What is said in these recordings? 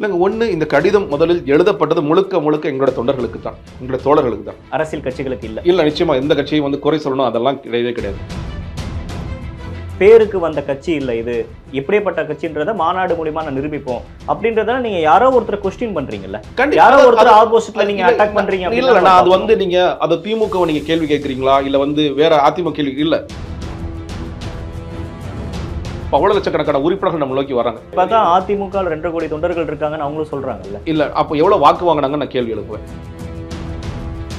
இல்லைங்க ஒன்று இந்த கடிதம் முதலில் எழுதப்பட்டது முழுக்க முழுக்க எங்களோட தொண்டர்களுக்கு தான் எங்களோட தோழர்களுக்கு தான் அரசியல் கட்சிகளுக்கு இல்ல. இல்லை நிச்சயமா எந்த கட்சியும் வந்து குறை சொல்லணும் அதெல்லாம் கிடையவே கிடையாது. பேருக்கு வந்த கட்சி இல்ல இது. எப்படிப்பட்ட கட்சின்றத மாநாடு மூலியமா நான் நிரூபிப்போம். அப்படின்றத நீங்க யாரோ ஒருத்தர் கொஸ்டின் பண்றீங்கல்ல. யாரோ ஒருத்தர் ஆப்போசிட்ல நீங்க அட்டாக் பண்றீங்க இல்ல நான் அது வந்து நீங்க அது திமுக நீங்க கேள்வி கேட்கறீங்களா? இல்ல வந்து வேற அதிமுக கேள்வி இல்ல. இப்ப அவ்வளவு லட்சக்கணக்கான உறுப்பினர்கள் நம்ம நோக்கி வராங்க. பார்த்தா அதிமுக ரெண்டு கோடி தொண்டர்கள் இருக்காங்கன்னு அவங்களும் சொல்றாங்கல்ல. இல்ல அப்போ எவ்வளவு வாக்கு வாங்கினாங்கன்னு நான் கேள்வி எழுப்புவேன்.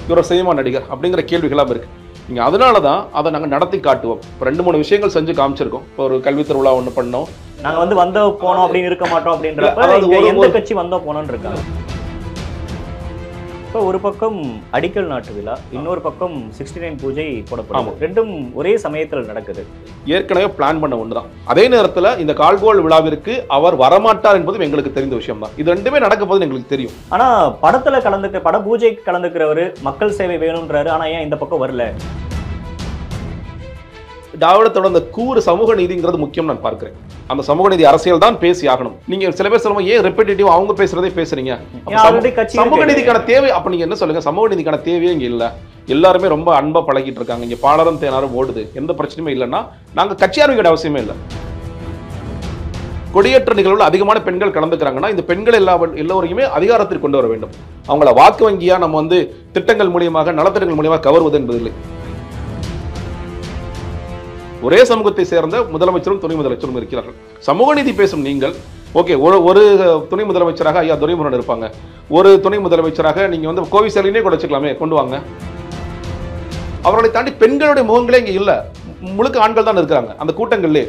இவர சினிமா நடிகர் அப்படிங்கிற கேள்விகளாம் இருக்கு. நீங்க அதனால தான் அதை நாங்க நடத்தி காட்டுவோம். இப்போ ரெண்டு மூணு விஷயங்கள் செஞ்சு காமிச்சிருக்கோம். இப்போ ஒரு கல்வி திருவிழா ஒன்று பண்ணோம். நாங்க வந்து வந்த போனோம் அப்படின்னு இருக்க மாட்டோம் ஒரு- எந்த கட்சி வந்தோம் போனோம்னு இருக்காங்க. இப்போ ஒரு பக்கம் அடிக்கல் நாட்டு விழா இன்னொரு பக்கம் சிக்ஸ்டி நைன் பூஜை போடப்படுது. ஆமா. ரெண்டும் ஒரே சமயத்தில் நடக்குது. ஏற்கனவே பிளான் பண்ண ஒன்று தான் அதே நேரத்தில் இந்த கால்கோல் விழாவிற்கு அவர் வரமாட்டார் என்பதும் எங்களுக்கு தெரிந்த விஷயம் தான் இது ரெண்டுமே நடக்க போதுன்னு எங்களுக்கு தெரியும். ஆனா படத்துல கலந்துக்க பட பூஜைக்கு கலந்துக்கிறவரு மக்கள் சேவை வேணும்ன்றாரு ஆனா ஏன் இந்த பக்கம் வரல? திராவிடத்தோட அந்த கூறு சமூக நீதிங்கிறது முக்கியம் நான் பார்க்கிறேன். அந்த சமூக நீதி அரசியல் தான் பேசி ஆகணும். நீங்க சில பேர் சொல்லுவாங்க ஏன் ரெப்பிட்டேட்டிவ் அவங்க பேசுறதே பேசுறீங்க? சமூக-. நீதிக்கான தேவை அப்ப நீங்க என்ன சொல்லுங்க? சமூக நீதிக்கான தேவையே இங்க இல்ல. எல்லாருமே ரொம்ப அன்பா பழகிட்டு இருக்காங்க. இங்க பாலரும் தேனாரும் ஓடுது. எந்த பிரச்சனையுமே இல்லைன்னா நாங்க கட்சி ஆரம்பிக்கிற அவசியமே இல்லை. கொடியேற்ற நிகழ்வுல அதிகமான பெண்கள் கலந்துக்கிறாங்கன்னா இந்த பெண்கள் எல்லா எல்லோரையுமே அதிகாரத்திற்கு கொண்டு வர வேண்டும். அவங்கள வாக்கு வங்கியா நம்ம வந்து திட்டங்கள் மூலியமாக நலத்திட்டங்கள் மூலியமாக கவர்வது என்பதில்லை. ஒரே சமூகத்தை சேர்ந்த முதலமைச்சரும் துணை முதலமைச்சரும் இருக்கிறார்கள். சமூக நீதி பேசும் நீங்கள் ஓகே ஒரு ஒரு துணை முதலமைச்சராக ஐயா துரைமுருகன் இருப்பாங்க. ஒரு துணை முதலமைச்சராக நீங்க வந்து கோவிசேலினே கூட வச்சுக்கலாமே கொண்டு வாங்க. அவர்களை தாண்டி பெண்களுடைய முகங்களே இங்க இல்ல. முழுக்க ஆண்கள் தான் இருக்கிறாங்க அந்த கூட்டங்கள்லே.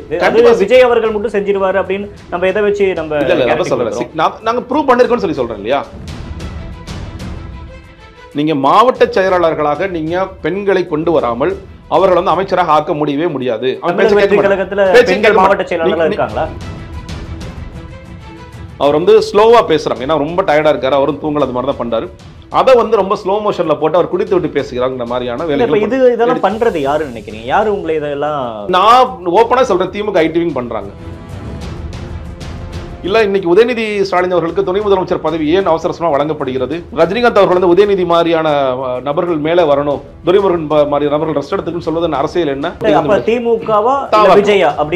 விஜய் அவர்கள் மட்டும் செஞ்சிருவாரு அப்படின்னு நம்ம எதை வச்சு நம்ம சொல்றேன் நாங்க ப்ரூவ் பண்ணிருக்கோம்னு சொல்லி சொல்றேன் இல்லையா? நீங்க மாவட்ட செயலாளர்களாக நீங்க பெண்களை கொண்டு வராமல் அவர்கள் வந்து அமைச்சராக ஆக்க முடியவே முடியாது. அவர் வந்து ஸ்லோவா பேசுறாங்க. ஏன்னா ரொம்ப டயர்டா இருக்காரு. அவரும் தூங்கல அது மாதிரி தான் பண்றாரு. அதை வந்து ரொம்ப ஸ்லோ மோஷன்ல போட்டு அவர் குடித்து விட்டு பேசுகிறாங்கிற மாதிரியான வேலைகள் இது இதெல்லாம் பண்றது யாருன்னு நினைக்கிறீங்க? யாரு உங்களை இதெல்லாம் நான் ஓப்பனா சொல்றேன் திமுக ஐடிவிங் பண்றாங்க. இல்ல இன்னைக்கு உதயநிதி ஸ்டாலின் அவர்களுக்கு துணை முதலமைச்சர் பதவி ஏன் அவசர அவசரமா வழங்கப்படுகிறது? ரஜினிகாந்த் அவர்கள் வந்து உதயநிதி மாதிரியான நபர்கள் மேல வரணும். துரைமுருகன் மாதிரி நபர்கள் ரெஸ்ட் எடுத்துக்கணும்னு சொல்வதன் அரசியல் என்ன? திமுகவா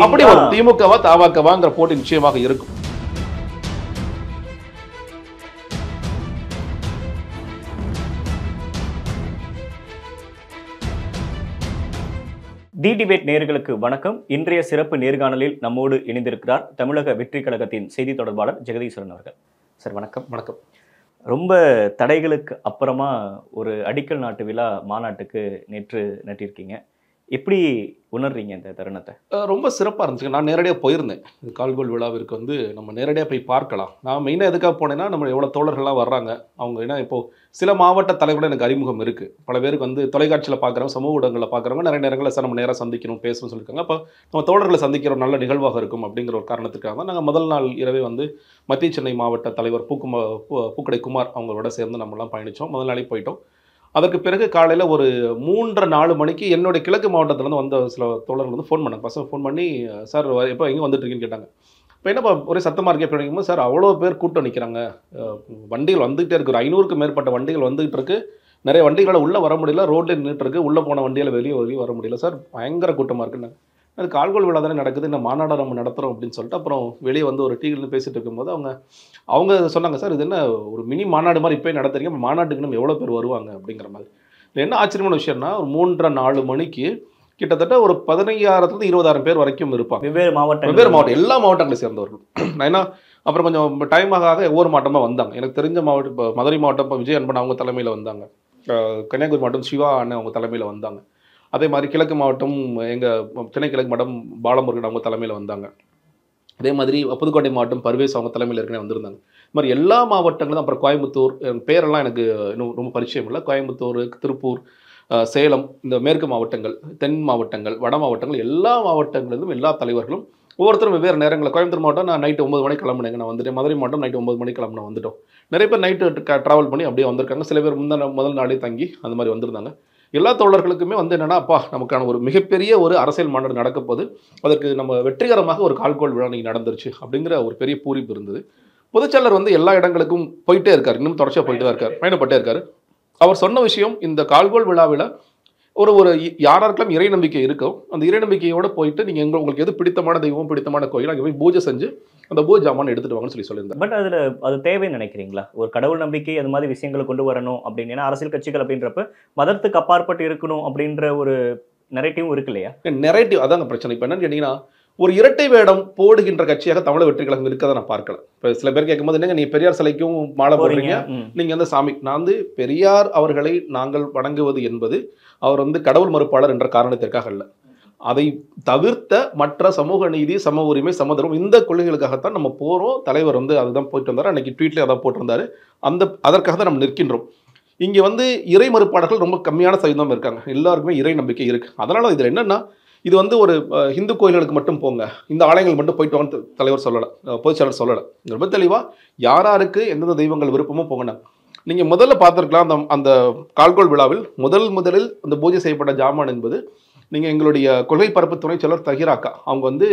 அப்படி திமுகவா தாவாக்கவாங்கிற போட்டி நிச்சயமாக இருக்கும். டி டிபேட் நேயர்களுக்கு வணக்கம். இன்றைய சிறப்பு நேர்காணலில் நம்மோடு இணைந்திருக்கிறார் தமிழக வெற்றி கழகத்தின் செய்தி தொடர்பாளர் ஜெகதீஸ்வரன் அவர்கள். சார் வணக்கம். வணக்கம். ரொம்ப தடைகளுக்கு அப்புறமா ஒரு அடிக்கல் நாட்டு விழா மாநாட்டுக்கு நேற்று நட்டிருக்கீங்க. எப்படி உணர்றீங்க இந்த தருணத்தை? ரொம்ப சிறப்பாக இருந்துச்சு நான் நேரடியாக போயிருந்தேன். இந்த கால்கோல் விழாவிற்கு வந்து நம்ம நேரடியாக போய் பார்க்கலாம். நான் மெயினாக எதுக்காக போனேன்னா நம்ம எவ்வளோ தோழர்கள்லாம் வர்றாங்க அவங்க ஏன்னா இப்போ சில மாவட்ட தலைவர்கள் எனக்கு அறிமுகம் இருக்குது பல பேருக்கு வந்து தொலைக்காட்சியில் பார்க்குறவங்க சமூக ஊடகங்களில் பார்க்குறவங்க நிறைய நேரங்களில் சார் நம்ம நேராக சந்திக்கணும் பேசணும்னு சொல்லியிருக்காங்க அப்போ நம்ம தோழர்களை சந்திக்கிற நல்ல நிகழ்வாக இருக்கும் அப்படிங்கிற ஒரு காரணத்துக்காக தான் நாங்கள் முதல் நாள் இரவே வந்து மத்திய சென்னை மாவட்ட தலைவர் பூக்குமா பூ- பூக்கடை குமார் அவங்களோட சேர்ந்து நம்மலாம் பயணித்தோம் முதல் நாளே போயிட்டோம். அதற்கு பிறகு காலையில் ஒரு மூன்றரை நாலு மணிக்கு என்னுடைய கிழக்கு மாவட்டத்திலேருந்து வந்த சில தோழர்கள் வந்து ஃபோன் பண்ணாங்க. பசங்க ஃபோன் பண்ணி சார் எப்போ எங்கே வந்துட்டுருக்கீங்கன்னு கேட்டாங்க. இப்போ என்னப்பா ஒரே சத்தமாக இருக்கே? அப்படிங்கும்போது சார் அவ்வளோ பேர் கூட்டம் நிற்கிறாங்க வண்டிகள் வந்துகிட்டே இருக்கிற ஒரு ஐநூறுக்கு மேற்பட்ட வண்டிகள் வந்துகிட்டு இருக்கு. நிறைய வண்டிகளால் உள்ளே வர முடியல. ரோட்டில் நின்றுட்டு இருக்கு. உள்ளே போன வண்டியில் வெளியே வெளியே வர முடியல. சார் பயங்கர கூட்டமாக இருக்குன்னாங்க. அது கால்கோல் விழா தானே நடக்குது இந்த மாநாடை நம்ம நடத்துகிறோம் அப்படின்னு சொல்லிட்டு அப்புறம் வெளியே வந்து ஒரு டீயில் பேசிட்டு இருக்கும்போது அவங்க அவங்க சொன்னாங்க சார் இது என்ன ஒரு மினி மாநாடு மாதிரி இப்போயே நடத்துறீங்க மாநாட்டுக்கு நம்ம எவ்வளோ பேர் வருவாங்க? அப்படிங்கிற மாதிரி. இதுல என்ன ஆச்சரியமான விஷயம்னா ஒரு மூன்றரை நாலு மணிக்கு கிட்டத்தட்ட ஒரு பதினையாயிரத்துலேருந்து இருபதாயிரம் பேர் வரைக்கும் இருப்பாங்க. வெவ்வேறு மாவட்ட வெவ்வேறு மாவட்டம் எல்லா மாவட்டங்களை சேர்ந்தவர்கள். ஏன்னா அப்புறம் கொஞ்சம் டைம் ஆக ஆக ஒவ்வொரு மாவட்டமாக வந்தாங்க. எனக்கு தெரிஞ்ச மாவட்டம் இப்போ மதுரை மாவட்டம் இப்போ விஜய் அன்பன் அவங்க தலைமையில் வந்தாங்க. கன்னியாகுமரி மாவட்டம் சிவா அண்ணன் அவங்க தலைமையில் வந்தாங்க. அதே மாதிரி கிழக்கு மாவட்டம் எங்கள் சென்னை கிழக்கு மாவட்டம் பாலமுருகன் அவங்க தலைமையில் வந்தாங்க. அதே மாதிரி புதுக்கோட்டை மாவட்டம் பர்வேஸ் அவங்க தலைமையில் ஏற்கனவே வந்திருந்தாங்க. இது மாதிரி எல்லா மாவட்டங்களும் அப்புறம் கோயம்புத்தூர் பேரெல்லாம் எனக்கு இன்னும் ரொம்ப பரிச்சயம் இல்லை. கோயம்புத்தூர் திருப்பூர் சேலம் இந்த மேற்கு மாவட்டங்கள் தென் மாவட்டங்கள் வட மாவட்டங்கள் எல்லா மாவட்டங்களிலும் எல்லா தலைவர்களும் ஒவ்வொருத்தரும் வெவ்வேறு நேரங்களில் கோயம்புத்தூர் மாவட்டம் நான் நைட்டு ஒன்பது மணிக்கு கிளம்புனேங்க. நான் வந்துட்டேன். மதுரை மாவட்டம் நைட்டு ஒம்பது மணிக்கு கிளம்புன வந்துட்டோம். நிறைய பேர் நைட்டு ட்ராவல் பண்ணி அப்படியே வந்திருக்காங்க. சில பேர் முந்தின முதல் நாளே தங்கி அந்த மாதிரி வந்திருந்தாங்க. எல்லா தோழர்களுக்குமே வந்து என்னென்னா அப்பா நமக்கான ஒரு மிகப்பெரிய ஒரு அரசியல் மாநாடு நடக்கப்போது அதற்கு நம்ம வெற்றிகரமாக ஒரு கால்கோல் விழா நீங்கள் நடந்துருச்சு அப்படிங்கிற ஒரு பெரிய பூரிப்பு இருந்தது. பொதுச்செயலர் வந்து எல்லா இடங்களுக்கும் போயிட்டே இருக்கார். இன்னும் தொடர்ச்சியாக போயிட்டு தான் இருக்கார். பயணப்பட்டே இருக்கார். அவர் சொன்ன விஷயம் இந்த கால்கோள் விழாவில் ஒரு ஒரு யாராருக்கெல்லாம் இறை நம்பிக்கை இருக்கோ அந்த இறை நம்பிக்கையோட போயிட்டு நீங்கள் எங்கள் உங்களுக்கு எது பிடித்தமான தெய்வம் பிடித்தமான கோயில் அங்கே போய் பூஜை செஞ்சு அந்த பூஜை ஜாமான் எடுத்துட்டு வாங்கன்னு சொல்லி சொல்லியிருந்தார். பட் அதுல அது தேவைன்னு நினைக்கிறீங்களா? ஒரு கடவுள் நம்பிக்கை அது மாதிரி விஷயங்களை கொண்டு வரணும் அப்படின்னு. ஏன்னா அரசியல் கட்சிகள் அப்படின்றப்ப மதத்துக்கு அப்பாற்பட்டு இருக்கணும் அப்படின்ற ஒரு நெரேட்டிவும் இருக்கு இல்லையா? நெரேட்டிவ் அதாங்க பிரச்சனை. இப்போ என்னன்னு கேட்டிங்கன்னா ஒரு இரட்டை வேடம் போடுகின்ற கட்சியாக தமிழக வெற்றி கழகம் இருக்கதை நான் பார்க்கல. இப்போ சில பேர் கேட்கும்போது என்னங்க நீ பெரியார் சிலைக்கும் மாலை போடுறீங்க. நீங்க வந்து சாமி நான் வந்து பெரியார் அவர்களை நாங்கள் வணங்குவது என்பது அவர் வந்து கடவுள் மறுப்பாளர் என்ற காரணத்திற்காக அல்ல. அதை தவிர்த்த மற்ற சமூக நீதி சம உரிமை சமதரம் இந்த கொள்கைகளுக்காகத்தான் நம்ம போகிறோம் தலைவர் வந்து அதுதான் போயிட்டு வந்தார். அன்னைக்கு ட்வீட்லேயே அதான் போட்டிருந்தார். அந்த அதற்காக தான் நம்ம நிற்கின்றோம். இங்கே வந்து இறை மறுப்பாளர்கள் ரொம்ப கம்மியான சதவீதம் இருக்காங்க. எல்லாருக்குமே இறை நம்பிக்கை இருக்குது அதனால் இதில் என்னென்னா இது வந்து ஒரு ஹிந்து இந்து கோயில்களுக்கு மட்டும் போங்க. இந்த ஆலயங்கள் மட்டும் போயிட்டு வாங்க தலைவர் சொல்லலை. பொதுச்செயலர் சொல்லலை. ரொம்ப தெளிவா யாராருக்கு எந்தெந்த தெய்வங்கள் விருப்பமோ போங்கண்ணா. நீங்கள் முதல்ல பார்த்துருக்கலாம் அந்த அந்த கால்கோள் விழாவில் முதல் முதலில் அந்த பூஜை செய்யப்பட்ட ஜாமான் என்பது நீங்கள் எங்களுடைய கொள்கை பரப்பு துணை செயலர் தஹிராக்கா அவங்க வந்து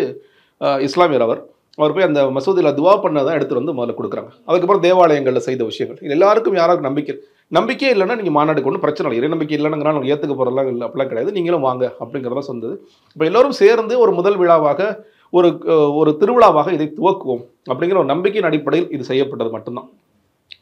இஸ்லாமியர் அவர். அவர் போய் அந்த மசூதியில் துவா பண்ணதான் எடுத்துகிட்டு வந்து முதல்ல கொடுக்குறாங்க. அதுக்கப்புறம் தேவாலயங்களில் செய்த விஷயங்கள். இது எல்லாருக்கும் யாராவது நம்பிக்கை நம்பிக்கையே இல்லைன்னா நீங்கள் மாநாடுக்கு ஒன்றும் பிரச்சனை இல்லை. இறை நம்பிக்கை இல்லைன்னா நம்ம ஏற்றுக்க போகிறதெல்லாம் இல்லை அப்படிலாம் கிடையாது. நீங்களும் வாங்க அப்படிங்கிறத சொன்னது. இப்போ எல்லோரும் சேர்ந்து ஒரு முதல் விழாவாக ஒரு ஒரு திருவிழாவாக இதை துவக்குவோம். அப்படிங்கிற ஒரு நம்பிக்கையின் அடிப்படையில் இது செய்யப்பட்டது மட்டும்தான்.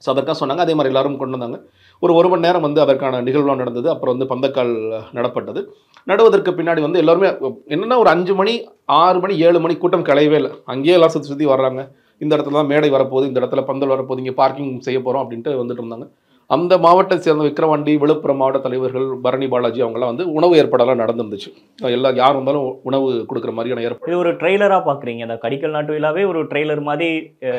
ஸோ அதற்காக சொன்னாங்க. அதே மாதிரி எல்லாரும் கொண்டு வந்தாங்க. ஒரு ஒரு மணி நேரம் வந்து அதற்கான நிகழ்வுலாம் நடந்தது. அப்புறம் வந்து பந்தக்கால் நடப்பட்டது. நடுவதற்கு பின்னாடி வந்து எல்லாருமே என்னென்னா ஒரு அஞ்சு மணி ஆறு மணி ஏழு மணி கூட்டம் கலையவே இல்லை. அங்கேயே எல்லாம் சுற்றி சுற்றி வர்றாங்க. இந்த இடத்துல தான் மேடை வரப்போகுது இந்த இடத்துல பந்தல் வரப்போகுது இங்கே பார்க்கிங் செய்ய போகிறோம் அப்படின்ட்டு வந்துட்டு இருந்தாங்க. அந்த மாவட்டத்தை சேர்ந்த விக்கிரவாண்டி விழுப்புரம் மாவட்ட தலைவர்கள் பரணி பாலாஜி அவங்கெல்லாம் வந்து உணவு ஏற்பாடெல்லாம் நடந்துருந்துச்சு. எல்லா யார் வந்தாலும் உணவு கொடுக்குற மாதிரியான ஏற்பாடு. இது ஒரு ட்ரெய்லரா பாக்குறீங்க. அந்த கடிக்கல் நாட்டு விழாவே ஒரு ட்ரெய்லர் மாதிரி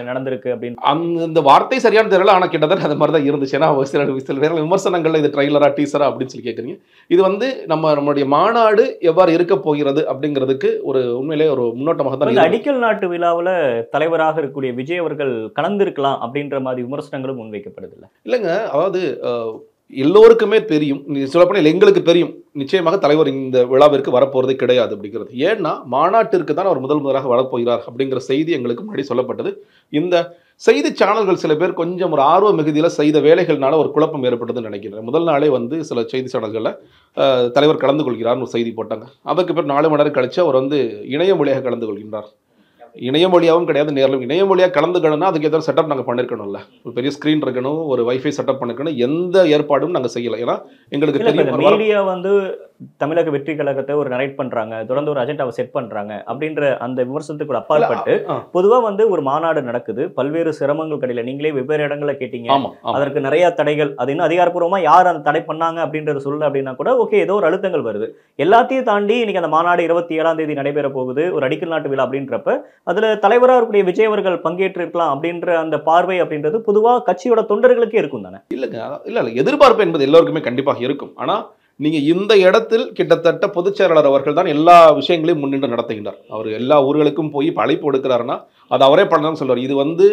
நடந்திருக்கு அப்படின்னு. அந்த இந்த வார்த்தை சரியான தெரியல. ஆனால் கிட்டத்தட்ட அது மாதிரி தான் இருந்துச்சு. ஏன்னா சில சில நேரம் விமர்சனங்கள்ல இது ட்ரைலரா டீசரா அப்படின்னு சொல்லி கேட்குறீங்க இது வந்து நம்ம நம்மளுடைய மாநாடு எவ்வாறு இருக்க போகிறது அப்படிங்கிறதுக்கு ஒரு உண்மையிலே ஒரு முன்னோட்டமாக தான். அடிக்கல் நாட்டு விழாவுல தலைவராக இருக்கக்கூடிய விஜய் அவர்கள் கலந்திருக்கலாம் அப்படின்ற மாதிரி விமர்சனங்களும் முன்வைக்கப்படுது இல்ல? இல்லைங்க. அதாவது எல்லோருக்குமே தெரியும் சொல்லப்போனால் எங்களுக்கு தெரியும் நிச்சயமாக தலைவர் இந்த விழாவிற்கு வரப்போறது கிடையாது அப்படிங்கிறது. ஏன்னா மாநாட்டிற்கு தான் அவர் முதல் முதலாக வரப்போகிறார் அப்படிங்கிற செய்தி எங்களுக்கு முன்னாடி சொல்லப்பட்டது. இந்த செய்தி சேனல்கள் சில பேர் கொஞ்சம் ஒரு ஆர்வ மிகுதியில் செய்த வேலைகள்னால ஒரு குழப்பம் ஏற்பட்டதுன்னு நினைக்கிறேன். முதல் நாளே வந்து சில செய்தி சேனல்களில் தலைவர் கலந்து கொள்கிறார்னு ஒரு செய்தி போட்டாங்க. அதற்கு பிறகு நாலு மணி நேரம் கழிச்சு அவர் வந்து இணையம் வழியாக கலந்து கொள்கின்றார். இணையம் வழியாகவும் கிடையாது நேரிலும் இணையம் வழியாக கலந்துக்கணும்னா அதுக்கு ஏதாவது செட்டப் நாங்கள் பண்ணிருக்கணும்ல. ஒரு பெரிய ஸ்க்ரீன் இருக்கணும் ஒரு வைஃபை செட்டப் பண்ணிருக்கணும் எந்த ஏற்பாடும் நாங்கள் செய்யலை. ஏன்னா எங்களுக்கு தெரியும் மீடியா வந்து தமிழக வெற்றி கழகத்தை ஒரு நரேட் பண்றாங்க தொடர்ந்து ஒரு அஜெண்டாவை செட் பண்றாங்க அப்படின்ற அந்த விமர்சனத்துக்கு அப்பாற்பட்டு பொதுவா வந்து ஒரு மாநாடு நடக்குது. பல்வேறு சிரமங்கள் கடையில நீங்களே வெவ்வேறு இடங்கள்ல கேட்டீங்க. அதற்கு நிறைய தடைகள் அது இன்னும் அதிகாரப்பூர்வமா யார் அந்த தடை பண்ணாங்க அப்படின்றது சொல்லல அப்படின்னா கூட ஓகே ஏதோ ஒரு அழுத்தங்கள் வருது. எல்லாத்தையும் தாண்டி இன்னைக்கு அந்த மாநாடு இருபத்தி ஏழாம் தேதி நடைபெற போகுது. ஒரு அடிக்கல் நாட்டு விழா அப்படின்றப்ப அதுல தலைவரா இருக்கக்கூடிய விஜய் அவர்கள் பங்கேற்று இருக்கலாம் அப்படின்ற அந்த பார்வை அப்படின்றது பொதுவா கட்சியோட தொண்டர்களுக்கே இருக்கும் தானே? இல்லைங்க இல்ல இல்ல. எதிர்பார்ப்பு என்பது எல்லோருக்குமே கண்டிப்பாக இருக்கும். ஆனா நீங்கள் இந்த இடத்தில் கிட்டத்தட்ட பொதுச் செயலாளர் அவர்கள் தான் எல்லா விஷயங்களையும் முன்னின்று நடத்துகின்றார். அவர் எல்லா ஊர்களுக்கும் போய் அழைப்பு எடுக்கிறாருன்னா அது அவரே பண்ணணும்னு சொல்வார் இது வந்து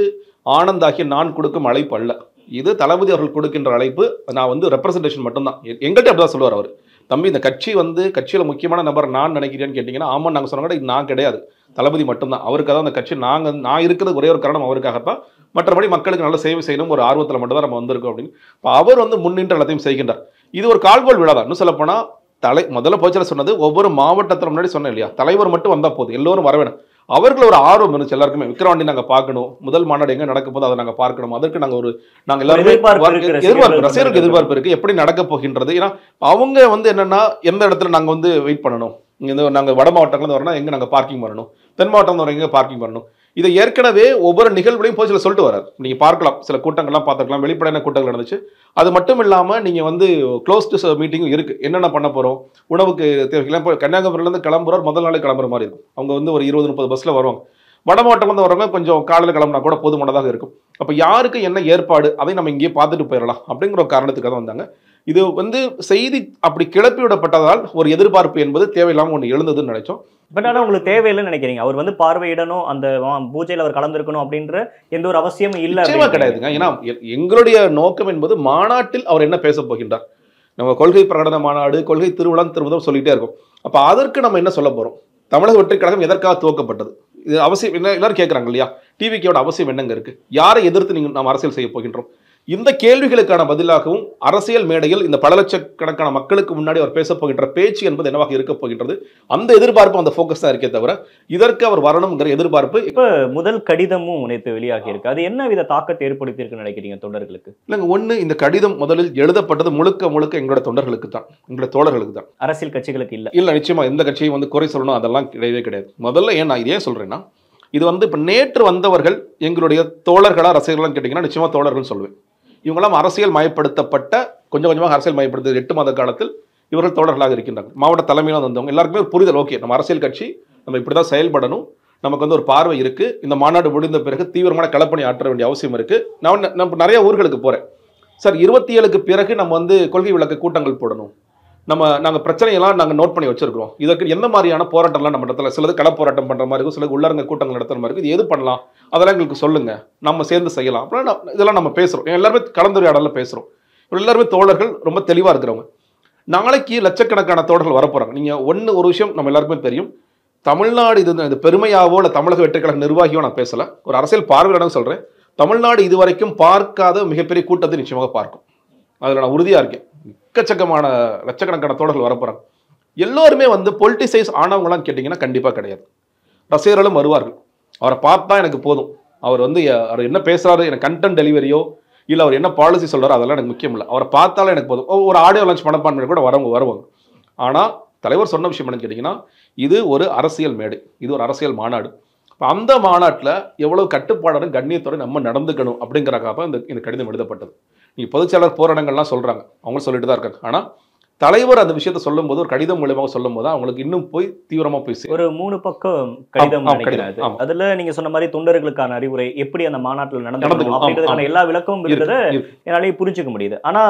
ஆனந்தாகிய நான் கொடுக்கும் அழைப்பு அல்ல. இது தளபதி அவர்கள் கொடுக்கின்ற அழைப்பு. நான் வந்து ரெப்ரசன்டேஷன் மட்டும்தான். எங்கள்கிட்ட அப்படி தான் சொல்லுவார் அவர். தம்பி இந்த கட்சி வந்து கட்சியில் முக்கியமான நபர் நான் நினைக்கிறேன்னு கேட்டிங்கன்னா ஆமாம் நாங்கள் சொன்ன கூட இது நான் கிடையாது. தளபதி மட்டும்தான். அவருக்காக தான் அந்த கட்சி நாங்கள் நான் இருக்கிறது ஒரே ஒரு காரணம் அவருக்காகத்தான். மற்றபடி மக்களுக்கு நல்ல சேவை செய்யணும் ஒரு ஆர்வத்தில் மட்டும் தான் நம்ம வந்திருக்கோம் அப்படின்னு. இப்போ அவர் வந்து முன்னின்று எல்லாத்தையும் செய்கின்றார். இது ஒரு கால்கோல் விழா தான் இன்னும் சொல்லப்போனால் தலை முதல்ல போச்சல சொன்னது ஒவ்வொரு மாவட்டத்தில் முன்னாடி சொன்னேன் இல்லையா? தலைவர் மட்டும் வந்தால் போதும். எல்லோரும் வர வேணும். அவர்கள் ஒரு ஆர்வம் இருந்துச்சு எல்லாருக்குமே. விக்ரவாண்டி நாங்கள் பார்க்கணும். முதல் மாநாடு எங்கே நடக்க போது அதை நாங்கள் பார்க்கணும். அதற்கு நாங்கள் ஒரு நாங்கள் எல்லாருமே எதிர்பார்ப்பு ரசிகர்களுக்கு எதிர்பார்ப்பு இருக்கு. எப்படி நடக்க போகின்றது? ஏன்னா அவங்க வந்து என்னன்னா எந்த இடத்துல நாங்கள் வந்து வெயிட் பண்ணணும்? இங்க நாங்கள் வட மாவட்டங்கள்ல வரணும் எங்கே நாங்கள் பார்க்கிங் பண்ணணும்? தென் மாவட்டம் வர எங்கே பார்க்கிங் பண்ணணும்? இதை ஏற்கனவே ஒவ்வொரு நிகழ்வுலையும் போய் சில சொல்லிட்டு வரார். நீங்கள் பார்க்கலாம் சில கூட்டங்கள்லாம் பார்த்துக்கலாம் வெளிப்படையான கூட்டங்கள் நடந்துச்சு. அது மட்டும் இல்லாமல் நீங்கள் வந்து க்ளோஸ்டு மீட்டிங்கும் இருக்குது என்னென்ன பண்ண போகிறோம் உணவுக்கு தேவைகள் இப்போ கன்னியாகுமரியிலேருந்து கிளம்புறார் முதல் நாளே கிளம்புற மாதிரி இருக்கும். அவங்க வந்து ஒரு இருபது முப்பது பஸ்ஸில் வருவாங்க. வட மாவட்டம் வந்து வரவங்க கொஞ்சம் காலையில் கிளம்புனா கூட போதுமானதாக இருக்கும். அப்போ யாருக்கு என்ன ஏற்பாடு? அதை நம்ம இங்கேயே பார்த்துட்டு போயிடலாம் அப்படிங்கிற ஒரு காரணத்துக்காக வந்தாங்க. இது வந்து செய்தி அப்படி கிளப்பி விடப்பட்டதால் ஒரு எதிர்பார்ப்பு என்பது தேவையில்லாமல் ஒன்று எழுந்ததுன்னு நினைச்சோம். பட் ஆனா உங்களுக்கு தேவையில்லைன்னு நினைக்கிறீங்க. அவர் வந்து பார்வையிடணும் அந்த பூஜையில அவர் கலந்திருக்கணும் அப்படின்ற எந்த ஒரு அவசியமும் இல்ல. கிடையாதுங்க. ஏன்னா எங்களுடைய நோக்கம் என்பது மாநாட்டில் அவர் என்ன பேச போகின்றார். நம்ம கொள்கை பிரகடன மாநாடு கொள்கை திருவிழா திருவிழா சொல்லிட்டே இருக்கோம். அப்ப அதற்கு நம்ம என்ன சொல்ல போறோம்? தமிழக வெற்றி கழகம் எதற்காக துவக்கப்பட்டது? இது அவசியம் என்ன? எல்லாரும் கேட்குறாங்க இல்லையா? டிவிக்கோட அவசியம் என்னங்க இருக்கு? யாரை எதிர்த்து நீங்க நாம் அரசியல் செய்ய போகின்றோம்? இந்த கேள்விகளுக்கான பதிலாகவும் அரசியல் மேடையில் இந்த பல லட்சக்கணக்கான மக்களுக்கு முன்னாடி அவர் பேசப் போகின்ற பேச்சு என்பது என்னவாக இருக்க போகின்றது? அந்த எதிர்பார்ப்பு அந்த ஃபோக்கஸ் தான் இருக்கே தவிர இதற்கு அவர் வரணுங்கிற எதிர்பார்ப்பு முதல் கடிதமும் நேற்று வெளியாகி இருக்கு. அது என்ன வித தாக்கத்தை ஏற்படுத்தியிருக்குன்னு நினைக்கிறீங்க தொண்டர்களுக்கு? இல்லைங்க ஒன்று இந்த கடிதம் முதலில் எழுதப்பட்டது முழுக்க முழுக்க எங்களோட தொண்டர்களுக்கு தான். எங்களோட தோழர்களுக்கு தான். அரசியல் கட்சிகளுக்கு இல்ல. இல்லை நிச்சயமா எந்த கட்சியும் வந்து குறை சொல்லணும் அதெல்லாம் கிடையவே கிடையாது. முதல்ல ஏன் நான் இது சொல்றேன்னா இது வந்து இப்போ நேற்று வந்தவர்கள் எங்களுடைய தோழர்களா ரசிகர்களான்னு கேட்டிங்கன்னா நிச்சயமா தோழர்கள் சொல்லுவேன். இவங்கெல்லாம் அரசியல் மயப்படுத்தப்பட்ட கொஞ்சம் கொஞ்சமாக அரசியல் மயப்படுத்த எட்டு மாத காலத்தில் இவர்கள் தோழர்களாக இருக்கின்றார்கள். மாவட்ட தலைமையில் வந்தவங்க. எல்லாருக்குமே ஒரு புரிதல். ஓகே நம்ம அரசியல் கட்சி நம்ம இப்படி தான் செயல்படணும். நமக்கு வந்து ஒரு பார்வை இருக்குது இந்த மாநாடு முடிந்த பிறகு தீவிரமான களப்பணி ஆற்ற வேண்டிய அவசியம் இருக்குது நான் நம்ம நிறைய ஊர்களுக்கு போகிறேன் சார் இருபத்தி ஏழுக்கு பிறகு நம்ம வந்து கொள்கை விளக்க கூட்டங்கள் போடணும். நம்ம நாங்கள் பிரச்சனையெல்லாம் நாங்கள் நோட் பண்ணி வச்சிருக்கிறோம். இதற்கு எந்த மாதிரியான போராட்டம்லாம் நம்ம இடத்துல சிலது கடை போராட்டம் பண்ணுற மாதிரி இருக்கும் சிலது உள்ளரங்க கூட்டங்கள் நடத்துற மாதிரி இருக்கும். இது எது பண்ணலாம்? அதெல்லாம் எங்களுக்கு சொல்லுங்க. நம்ம சேர்ந்து செய்யலாம். அப்படின்னா இதெல்லாம் நம்ம பேசுகிறோம் எல்லாருமே கலந்துரையாடலில் பேசுகிறோம் எல்லாருமே தோழர்கள் ரொம்ப தெளிவாக இருக்கிறவங்க. நாளைக்கு லட்சக்கணக்கான தோழர்கள் வரப்போகிறாங்க நீங்கள் ஒன்று ஒரு விஷயம் நம்ம எல்லாருக்குமே தெரியும். தமிழ்நாடு இது இது பெருமையாவோ இல்லை தமிழக வெற்றிக்கழக நிர்வாகியோ நான் பேசலை. ஒரு அரசியல் பார்வையிடம் சொல்கிறேன் தமிழ்நாடு இதுவரைக்கும் பார்க்காத மிகப்பெரிய கூட்டத்தை நிச்சயமாக பார்க்கும். அதில் நான் உறுதியாக இருக்கேன். எக்கச்சக்கமான லட்சக்கணக்கான தோழர்கள் வரப்போகிறாங்க எல்லோருமே வந்து பொலிட்டிசைஸ் ஆனவங்களான்னு கேட்டிங்கன்னா கண்டிப்பாக கிடையாது. ரசிகர்களும் வருவார்கள். அவரை பார்த்தா எனக்கு போதும். அவர் வந்து அவர் என்ன பேசுகிறாரு எனக்கு கண்டென்ட் டெலிவரியோ இல்லை அவர் என்ன பாலிசி சொல்கிறாரோ அதெல்லாம் எனக்கு முக்கியம் இல்லை. அவரை பார்த்தாலும் எனக்கு போதும். ஓ, ஒரு ஆடியோ லான்ச் மனப்பான்மை கூட வரவங்க வருவாங்க. ஆனால் தலைவர் சொன்ன விஷயம் என்னன்னு கேட்டிங்கன்னா இது ஒரு அரசியல் மேடை. இது ஒரு அரசியல் மாநாடு. இப்போ அந்த மாநாட்டில் எவ்வளோ கட்டுப்பாடுடன் கண்ணியத்தோடு நம்ம நடந்துக்கணும் அப்படிங்கிறக்காக இந்த இந்த கடிதம் எழுதப்பட்டது. நீங்கள் பொதுச்செயலர் போராட்டங்கள்லாம் சொல்கிறாங்க அவங்க சொல்லிட்டு தான் இருக்காங்க. ஆனால் தலைவர் அந்த விஷயத்தை சொல்லும்போது ஒரு கடிதம் மூலியமாக சொல்லும் போது அவங்களுக்கு இன்னும் போய் தீவிரமாக போய். ஒரு மூணு பக்கம் கடிதம். அதுல நீங்க சொன்ன மாதிரி தொண்டர்களுக்கான அறிவுரை எப்படி அந்த மாநாட்டில் நடந்து நடந்துக்கணும், ஆமா, அப்படின்றதுக்கான எல்லா விளக்கமும் இருக்கு. என்னாலேயே புரிஞ்சுக்க முடியுது. ஆனா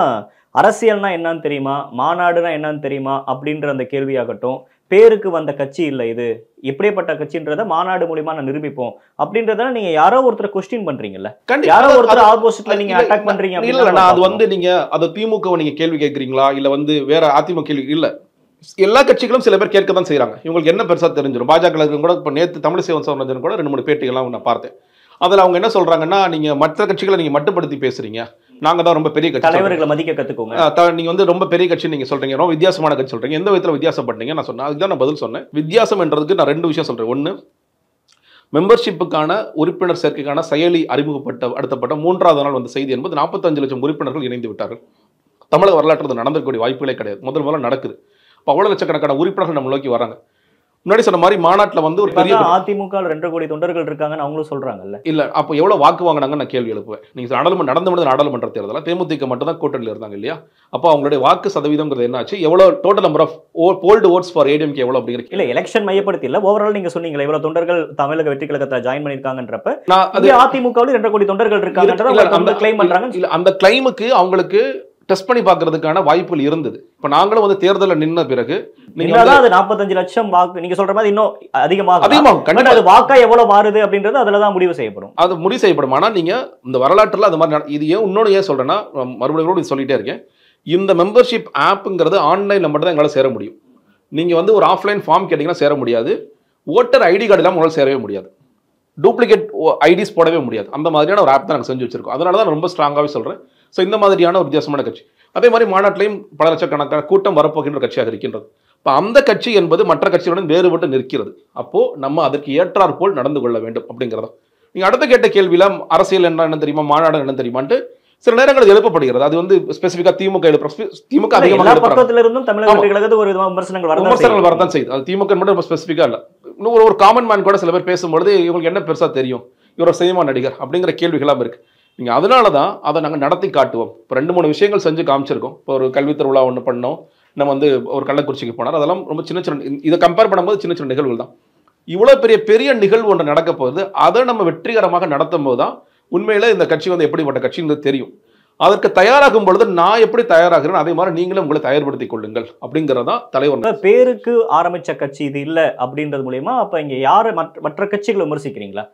அரசியல்னா என்னன்னு தெரியுமா? மாநாடுனா என்னன்னு தெரியுமா? அப்படின்ற அந்த கேள்வியாகட்டும் பேருக்கு வந்த கட்சி இல்ல இது. எப்படிப்பட்ட கட்சின்றத மாநாடு மூலியமா நான் நிரூபிப்போம். அப்படின்றத நீங்க யாரோ ஒருத்தர் கொஸ்டின் பண்றீங்கல்ல. யாரோ ஒருத்தர் ஆப்போசிட்ல நீங்க அட்டாக் பண்றீங்க இல்ல அது. வந்து நீங்க அது திமுக நீங்க கேள்வி கேட்கறீங்களா? இல்ல வந்து வேற அதிமுக கேள்வி இல்ல. எல்லா கட்சிகளும் சில பேர் கேட்க தான் செய்றாங்க. இவங்களுக்கு என்ன பெருசா தெரிஞ்சிடும்? பாஜக கூட இப்போ நேற்று தமிழிசை சவுந்தரராஜன் கூட ரெண்டு மூணு பேட்டிகள்லாம் நான் பார்த்தேன். அதுல அவங்க என்ன சொல்றாங்கன்னா நீங்க மற்ற கட்சிகளை நீங்க மட்டுப்படுத்தி பேசுறீங்க. நாங்க தான் ரொம்ப பெரிய கட்சி. தலைவர்களை மதிக்க கத்துக்கோங்க. நீங்க வந்து ரொம்ப பெரிய கட்சி நீங்க சொல்றீங்க. ரொம்ப வித்தியாசமான கட்சி சொல்றீங்க. எந்த விதத்துல வித்தியாசப்பட்டீங்க? நான் சொன்னேன் அதுக்கு தான் நான் பதில் சொன்னேன். வித்தியாசம் என்றதுக்கு நான் ரெண்டு விஷயம் சொல்றேன். ஒன்னு மெம்பர்ஷிப்புக்கான உறுப்பினர் சேர்க்கைக்கான செயலி அறிமுகப்பட்ட அடுத்தப்பட்ட மூன்றாவது நாள் வந்த செய்தி என்பது நாற்பத்தஞ்சு லட்சம் உறுப்பினர்கள் இணைந்து விட்டார்கள். தமிழக வரலாற்றில் நடந்திருக்கக்கூடிய வாய்ப்புகளே கிடையாது. முதல் முதல்ல நடக்குது. இப்போ அவ்வளோ லட்சக்கணக்கான உறுப்பினர்கள் நம்ம நோக்கி வராங்க. முன்னாடி சொன்ன மாதிரி மாநாட்டில் வந்து ஒரு பெரிய அதிமுக ரெண்டு கோடி தொண்டர்கள் இருக்காங்கன்னு அவங்களும் சொல்றாங்கல்ல. இல்ல அப்போ எவ்வளவு வாக்கு வாங்கினாங்கன்னு நான் கேள்வி எழுப்புவேன். நீங்க நாடாளுமன்ற நடந்து முடிந்த நாடாளுமன்ற தேர்தலில் தேமுதிக மட்டும் தான் கூட்டணியில் இருந்தாங்க இல்லையா? அப்போ அவங்களுடைய வாக்கு சதவீதம்ங்கிறது என்னாச்சு? எவ்வளவு total number of polled votes for ADMK எவ்வளவு அப்படிங்கிற இல்ல எலெக்ஷன் மையப்படுத்தி இல்ல ஓவரால் நீங்க சொன்னீங்களே இவ்வளவு தொண்டர்கள் தமிழக வெற்றி கழகத்தை ஜாயின் பண்ணிருக்காங்கன்றப்ப நான் அது அது அதிமுகவில் ரெண்டு கோடி தொண்டர்கள் அவங்க அந்த கிளைம் பண்றாங்க இல்ல அந்த கிளைமுக்கு அவங்களுக்கு டெஸ்ட் பண்ணி பார்க்கறதுக்கான வாய்ப்புகள் இருந்தது. இப்போ நாங்களும் வந்து தேர்தலில் நின்ன பிறகு அது 45 லட்சம் வாக்கு நீங்க சொல்ற மாதிரி இன்னும் அதிகமாக. அதிகமாக பட் கண்டிப்பா. அது வாக்கா எவ்வளவு மாறுது அப்படின்றது அதுலதான் முடிவு செய்யப்படும். அது முடிவு செய்யப்படும். ஆனால் நீங்கள் இந்த வரலாற்றில் அது மாதிரி இது ஏன் இன்னொன்று ஏன் சொல்கிறேன்னா மறுபடியும் சொல்லிட்டே இருக்கேன். இந்த மெம்பர்ஷிப் ஆப்புங்கிறது ஆன்லைனில் மட்டும் தான் எங்களால் சேர முடியும். நீங்கள் வந்து ஒரு ஆஃப்லைன் ஃபார்ம் கேட்டிங்கன்னா சேர முடியாது. ஓட்டர் ஐடி கார்டு இல்லாமல் உங்களால் சேரவே முடியாது. டூப்ளிகேட் ஐடிஸ் போடவே முடியாது. அந்த மாதிரியான ஒரு ஆப் தான் நாங்கள் செஞ்சு வச்சிருக்கோம். அதனால தான் ரொம்ப ஸ்ட்ராங்காகவே சொல்கிறேன் ஸோ இந்த மாதிரியான ஒரு வித்தியாசமான கட்சி. அதே மாதிரி மாநாட்டிலையும் பல லட்சக்கணக்கான கூட்டம் வரப்போகின்ற கட்சியாக இருக்கின்றது. இப்போ அந்த கட்சி என்பது மற்ற கட்சிகளுடன் வேறுபட்டு நிற்கிறது. அப்போது நம்ம அதற்கு ஏற்றாற்போல் நடந்து கொள்ள வேண்டும் அப்படிங்கிறதா நீங்கள் அடுத்த கேட்ட கேள்வியில் அரசியல் என்ன என்ன தெரியுமா மாநாடு என்ன தெரியுமான்ட்டு சில நேரங்கள் எழுப்பப்படுகிறது. அது வந்து ஸ்பெசிஃபிக்கா திமுக எழுப்புற திமுக அதிகமாக. பக்கத்துல இருந்தும் தமிழக ஆமா. வெற்றி கழகத்துக்கு ஒரு விதமான விமர்சனங்கள் வரதான் விமர்சனங்கள் செய்யும். வரதான் செய்யுது. அது திமுக மட்டும் ரொம்ப ஸ்பெசிஃபிக்கா இல்ல. இன்னும் ஒரு- காமன் மேன் கூட சில பேர் பேசும்பொழுது இவங்களுக்கு என்ன பெருசா தெரியும்? இவர் சினிமா நடிகர் அப்படிங்கிற கேள்விகளாம் இருக்கு. நீங்க அதனால தான் அதை நாங்க நடத்தி காட்டுவோம். இப்போ ரெண்டு மூணு விஷயங்கள் செஞ்சு காமிச்சிருக்கோம். இப்போ ஒரு கல்வி திருவிழா ஒன்று பண்ணோம். நம்ம வந்து ஒரு கள்ளக்குறிச்சிக்கு போனார். அதெல்லாம் ரொம்ப சின்ன சின்ன இதை கம்பேர் பண்ணும்போது சின்ன சின்ன நிகழ்வுகள் தான். இவ்வளோ பெரிய பெரிய நிகழ்வு ஒன்று நடக்க போகுது. அதை நம்ம வெற்றிகரமாக நடத்தும் போது தான் உண்மையில இந்த கட்சி வந்து எப்படிப்பட்ட கட்சின்னு தெரியும். அதற்கு தயாராகும் பொழுது நான் எப்படி தயாராகிறேன் அதே மாதிரி நீங்களும் உங்களை தயார்படுத்திக் கொள்ளுங்கள் அப்படிங்கிறதான் தலைவர் பேருக்கு ஆரம்பிச்ச கட்சி இது இல்ல அப்படின்றது மூலியமா அப்ப இங்க யாரு மற்ற கட்சிகளை விமர்சிக்கிறீங்களா?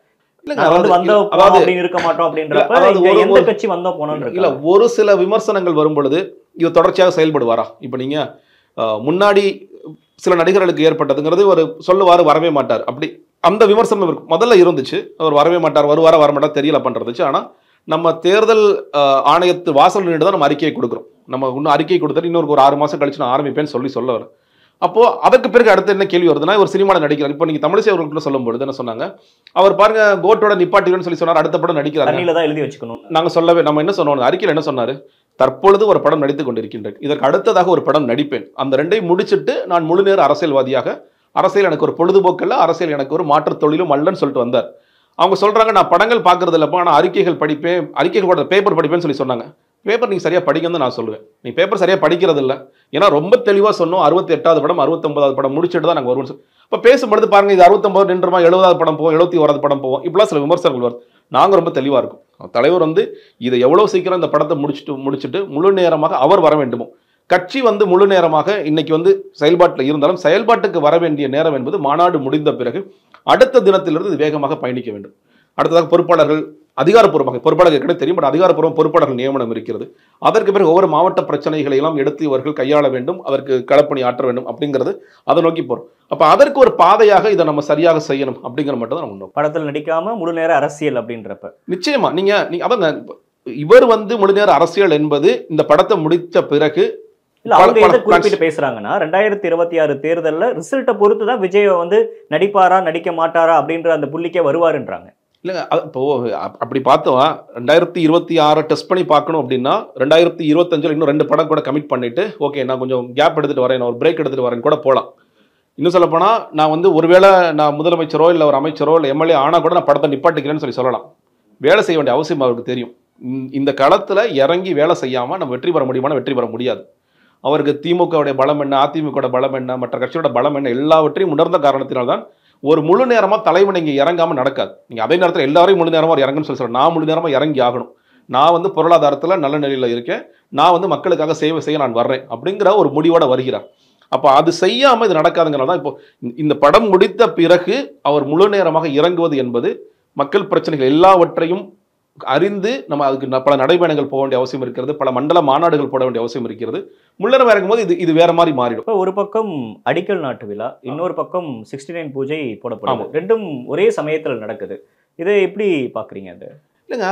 ஒரு- சில விமர்சனங்கள் வரும் பொழுது இது தொடர்ச்சியாக செயல்படுவாரா? இப்போ நீங்க முன்னாடி சில நடிகர்களுக்கு ஏற்பட்டதுங்கிறது ஒரு சொல்லுவாரு வரவே மாட்டார். அப்படி அந்த விமர்சனம் இருக்கு முதல்ல இருந்துச்சு. அவர் வரவே மாட்டார் வருவாரா வர மாட்டார் தெரியல பண்ணுறதுச்சு ஆனால் நம்ம தேர்தல் ஆணையத்து வாசல் நின்று தான் நம்ம அறிக்கையை கொடுக்குறோம். நம்ம இன்னும் அறிக்கை கொடுத்துட்டு இன்னொரு ஒரு ஆறு மாதம் கழிச்சு நான் ஆரம்பிப்பேன்னு சொல்லி சொல்ல வரேன். அப்போ அதற்கு பிறகு அடுத்து என்ன கேள்வி வருதுன்னா ஒரு சினிமாவில் நடிக்கிறார். இப்போ நீங்க தமிழிசை அவர்கள்ட்ட சொல்லும்போது என்ன சொன்னாங்க. அவர் பாருங்க கோட்டோட நிப்பாட்டிடுன்னு சொல்லி சொன்னார். அடுத்த படம் தண்ணியில தான் எழுதி வச்சுக்கணும். நாங்க சொல்லவே நம்ம என்ன சொன்னோம்? அறிக்கையில் என்ன சொன்னாரு? தற்பொழுது ஒரு படம் நடித்துக் கொண்டிருக்கின்றேன் இதற்கு அடுத்ததாக ஒரு படம் நடிப்பேன். அந்த ரெண்டையும் முடிச்சிட்டு நான் முழு நேர அரசியல்வாதியாக அரசியல் எனக்கு ஒரு பொழுதுபோக்கில் அரசியல் எனக்கு ஒரு மாற்றுத் தொழிலும் அல்லன்னு சொல்லிட்டு வந்தார். அவங்க சொல்கிறாங்க நான் படங்கள் பார்க்குறது இல்லைப்பா ஆனால் அறிக்கைகள் படிப்பேன் அறிக்கைகள் கூட பேப்பர் படிப்பேன்னு சொல்லி சொன்னாங்க. பேப்பர் நீங்கள் சரியாக படிக்கணும்னு நான் சொல்லுவேன். நீ பேப்பர் சரியாக படிக்கிறது இல்லை ஏன்னா ரொம்ப தெளிவாக சொன்னோம் அறுபத்தி எட்டாவது படம் அறுபத்தொம்பதாவது படம் முடிச்சுட்டு தான் நாங்கள் வருவோம் இப்போ பேசும்பொழுது பாருங்க இது அறுபத்தொம்பது நின்றுமா எழுபதாவது படம் போவோம் எழுபத்தி ஓராவது படம் போவோம் இப்படிலாம் சில விமர்சனங்கள் வருது. நாங்கள் ரொம்ப தெளிவாக இருக்கும். தலைவர் வந்து இதை எவ்வளோ சீக்கிரம் இந்த படத்தை முடிச்சுட்டு முடிச்சுட்டு முழு நேரமாக அவர் வர வேண்டுமோ? கட்சி வந்து முழு நேரமாக இன்னைக்கு வந்து செயல்பாட்டில் இருந்தாலும் செயல்பாட்டுக்கு வர வேண்டிய நேரம் என்பது மாநாடு முடிந்த பிறகு அடுத்த தினத்திலிருந்து இது வேகமாக பயணிக்க வேண்டும். அடுத்ததாக பொறுப்பாளர்கள் அதிகாரப்பூர்வமாக பொறுப்பாளர்கள் ஏற்கனவே தெரியும் பட் அதிகாரப்பூர்வம் பொறுப்பாளர்கள் நியமனம் இருக்கிறது. அதற்கு பிறகு ஒவ்வொரு மாவட்ட பிரச்சனைகளை எல்லாம் எடுத்து இவர்கள் கையாள வேண்டும் அதற்கு களப்பணி ஆற்ற வேண்டும் அப்படிங்கிறது அதை நோக்கி போறோம். அப்ப அதற்கு ஒரு பாதையாக இதை நம்ம சரியாக செய்யணும் அப்படிங்கிற மட்டும் தான் நோக்கம். படத்தில் நடிக்காம முழு நேர அரசியல் அப்படின்றப்ப. நிச்சயமா. நீங்க நீங்க அதான் இவர் வந்து முழு நேர அரசியல் என்பது இந்த படத்தை முடித்த பிறகு இல்ல அவங்க எதை குறிப்பிட்டு பேசுறாங்கன்னா ரெண்டாயிரத்தி இருபத்தி ஆறு தேர்தல்ல ரிசல்ட்டை பொறுத்து தான் விஜய் வந்து நடிப்பாரா நடிக்க மாட்டாரா அப்படின்ற அந்த புள்ளிக்கே வருவாருன்றாங்க. இல்லைங்க இப்போ அப்- அப்படி பார்த்தோம் ரெண்டாயிரத்தி இருபத்தி ஆறை டெஸ்ட் பண்ணி பார்க்கணும் அப்படின்னா ரெண்டாயிரத்தி இருபத்தஞ்சில் இன்னும் ரெண்டு படம் கூட கமிட் பண்ணிட்டு ஓகே நான் கொஞ்சம் கேப் எடுத்துட்டு வரேன் நான் ஒரு பிரேக் எடுத்துட்டு வரேன் கூட போகலாம் இன்னும் சொல்ல போனா நான் வந்து ஒருவேளை நான் முதலமைச்சரோ இல்லை ஒரு அமைச்சரோ இல்லை எம்எல்ஏ ஆனா கூட நான் படத்தை நிப்பாட்டிக்கிறேன்னு சொல்லி சொல்லலாம். வேலை செய்ய வேண்டிய அவசியம் அவருக்கு தெரியும். இந்த- களத்துல இறங்கி வேலை செய்யாம நம்ம வெற்றி பெற முடியுமானா வெற்றி பெற முடியாது. அவருக்கு திமுகவுடைய பலம் என்ன அதிமுக பலம் என்ன மற்ற கட்சியோட பலம் என்ன எல்லாவற்றையும் உணர்ந்த காரணத்தினால்தான் ஒரு முழு நேரமாக தலைவன் இங்கே இறங்காமல் நடக்காது. நீங்கள் அதே நேரத்தில் எல்லாரையும் முழு நேரமாக இறங்குன்னு சொல்லி சொல்கிறேன் நான் முழு நேரமாக இறங்கி ஆகணும். நான் வந்து பொருளாதாரத்தில் நல்ல நிலையில் இருக்கேன். நான் வந்து மக்களுக்காக சேவை செய்ய நான் வர்றேன் அப்படிங்கிற ஒரு முடிவோடு வருகிறார். அப்போ அது செய்யாமல் இது நடக்காதுங்கிறது தான் இப்போ இந்த படம் முடித்த பிறகு அவர் முழு நேரமாக இறங்குவது என்பது மக்கள் பிரச்சனைகள் எல்லாவற்றையும் அறிந்து நம்ம அதுக்கு பல நடைபயணங்கள் போக வேண்டிய அவசியம் இருக்கிறது. பல மண்டல மாநாடுகள் போட வேண்டிய அவசியம் இருக்கிறது. முன்னேற இறங்கும்போது இது இது வேற மாதிரி மாறிடும். இப்ப ஒரு பக்கம் அடிக்கல் நாட்டு விழா இன்னொரு பக்கம் சிக்ஸ்டி நைன் பூஜை போடப்படுது. ஆமா. ரெண்டும் ஒரே சமயத்துல நடக்குது. இதை எப்படி பாக்குறீங்க அது? இல்லைங்க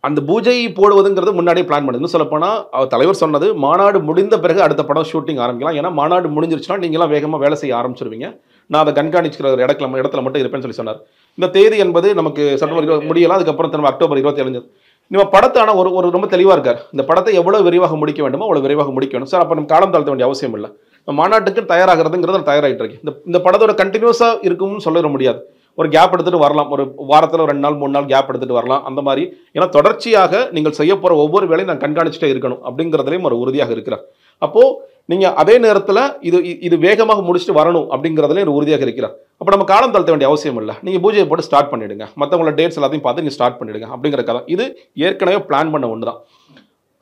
அந்த பூஜை போடுவதுங்கிறது முன்னாடியே பிளான் பண்ணுது. இன்னும் சொல்லப்போனால் அவர் தலைவர் சொன்னது மாநாடு முடிந்த பிறகு அடுத்த படம் ஷூட்டிங் ஆரம்பிக்கலாம். ஏன்னா மாநாடு முடிஞ்சிருச்சுன்னா நீங்களாம் வேகமாக வேலை செய்ய ஆரம்பிச்சிருவீங்க. நான் அதை கண்காணிச்சுக்கிற ஒரு இடத்துல இடத்துல மட்டும் இருப்பேன்னு சொல்லி சொன்னார். இந்த தேதி என்பது நமக்கு செப்டம்பர் இருபது முடியலாம் அதுக்கப்புறம் திரும்ப அக்டோபர் இருபத்தி ஏழு நம்ம படத்தை ஆனால் ஒரு ஒரு ரொம்ப தெளிவாக இருக்கார். இந்த படத்தை எவ்வளோ விரைவாக முடிக்க வேண்டுமோ அவ்வளோ விரைவாக முடிக்க வேண்டும் சார் அப்போ நம்ம காலம் தாழ்த்த வேண்டிய அவசியம் இல்லை. நம்ம மாநாட்டுக்கு தயாராகிறதுங்கிறது நான் தயாராகிட்டு இருக்கேன் இந்த இந்த படத்தோட கண்டினியூஸாக இருக்கும்னு சொல்லிட முடியாது. ஒரு கேப் எடுத்துட்டு வரலாம். ஒரு வாரத்தில் ரெண்டு நாள் மூணு நாள் கேப் எடுத்துட்டு வரலாம். அந்த மாதிரி. ஏன்னா தொடர்ச்சியாக நீங்கள் செய்ய போகிற ஒவ்வொரு வேலையும் நான் கண்காணிச்சுட்டே இருக்கணும் அப்படிங்கிறதுலையும் ஒரு உறுதியாக இருக்கிறார். அப்போ நீங்கள் அதே நேரத்தில் இது இது வேகமாக முடிச்சுட்டு வரணும் அப்படிங்கிறதுல ஒரு உறுதியாக இருக்கிறார். அப்போ நம்ம காலம் தளர்த்த வேண்டிய அவசியம் இல்லை. நீங்கள் பூஜையை போட்டு ஸ்டார்ட் பண்ணிவிடுங்க மற்றவங்களோட டேட்ஸ் எல்லாத்தையும் பார்த்து நீங்கள் ஸ்டார்ட் பண்ணிடுங்க அப்படிங்கிற கதை. இது ஏற்கனவே பிளான் பண்ண ஒன்று தான்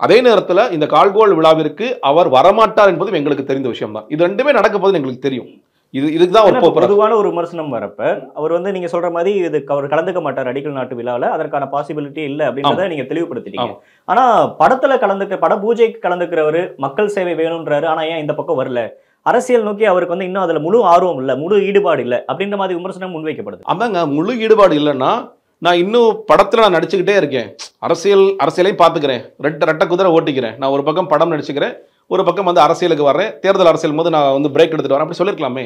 அதே நேரத்தில் இந்த கால்கோல் விழாவிற்கு அவர் வரமாட்டார் என்பதும் எங்களுக்கு தெரிந்த விஷயம் தான் இது ரெண்டுமே நடக்க போதுன்னு எங்களுக்கு தெரியும். இது இதுக்கு தான் போகிறார் பொதுவான ஒரு விமர்சனம் வரப்ப அவர் வந்து நீங்க சொல்ற மாதிரி இது அவர் கலந்துக்க மாட்டார் அடிக்கல் நாட்டு விழாவில் அதற்கான பாசிபிலிட்டி இல்ல அப்படின்றத நீங்க தெளிவுபடுத்திட்டீங்க. ஆனா படத்துல கலந்துக்க பட பூஜைக்கு கலந்துக்கிறவர் மக்கள் சேவை வேணும்ன்றாரு ஆனா ஏன் இந்த பக்கம் வரல? அரசியல் நோக்கி அவருக்கு வந்து இன்னும் அதுல முழு ஆர்வம் இல்ல முழு ஈடுபாடு இல்ல அப்படின்ற மாதிரி விமர்சனம் முன்வைக்கப்படுது. அதாங்க முழு ஈடுபாடு இல்லைன்னா நான் இன்னும் படத்தில் நான் நடிச்சுக்கிட்டே இருக்கேன். அரசியல் அரசியலையும் பார்த்துக்கிறேன். ரெட்ட ரெட்ட குதிரை ஓட்டிக்கிறேன். நான் ஒரு பக்கம் படம் நடிச்சுக்கிறேன். ஒரு பக்கம் வந்து அரசியலுக்கு வர்றேன் தேர்தல் அரசியல் போது நான் வந்து பிரேக் எடுத்துட்டு வரேன். அப்படி சொல்லியிருக்கலாமே.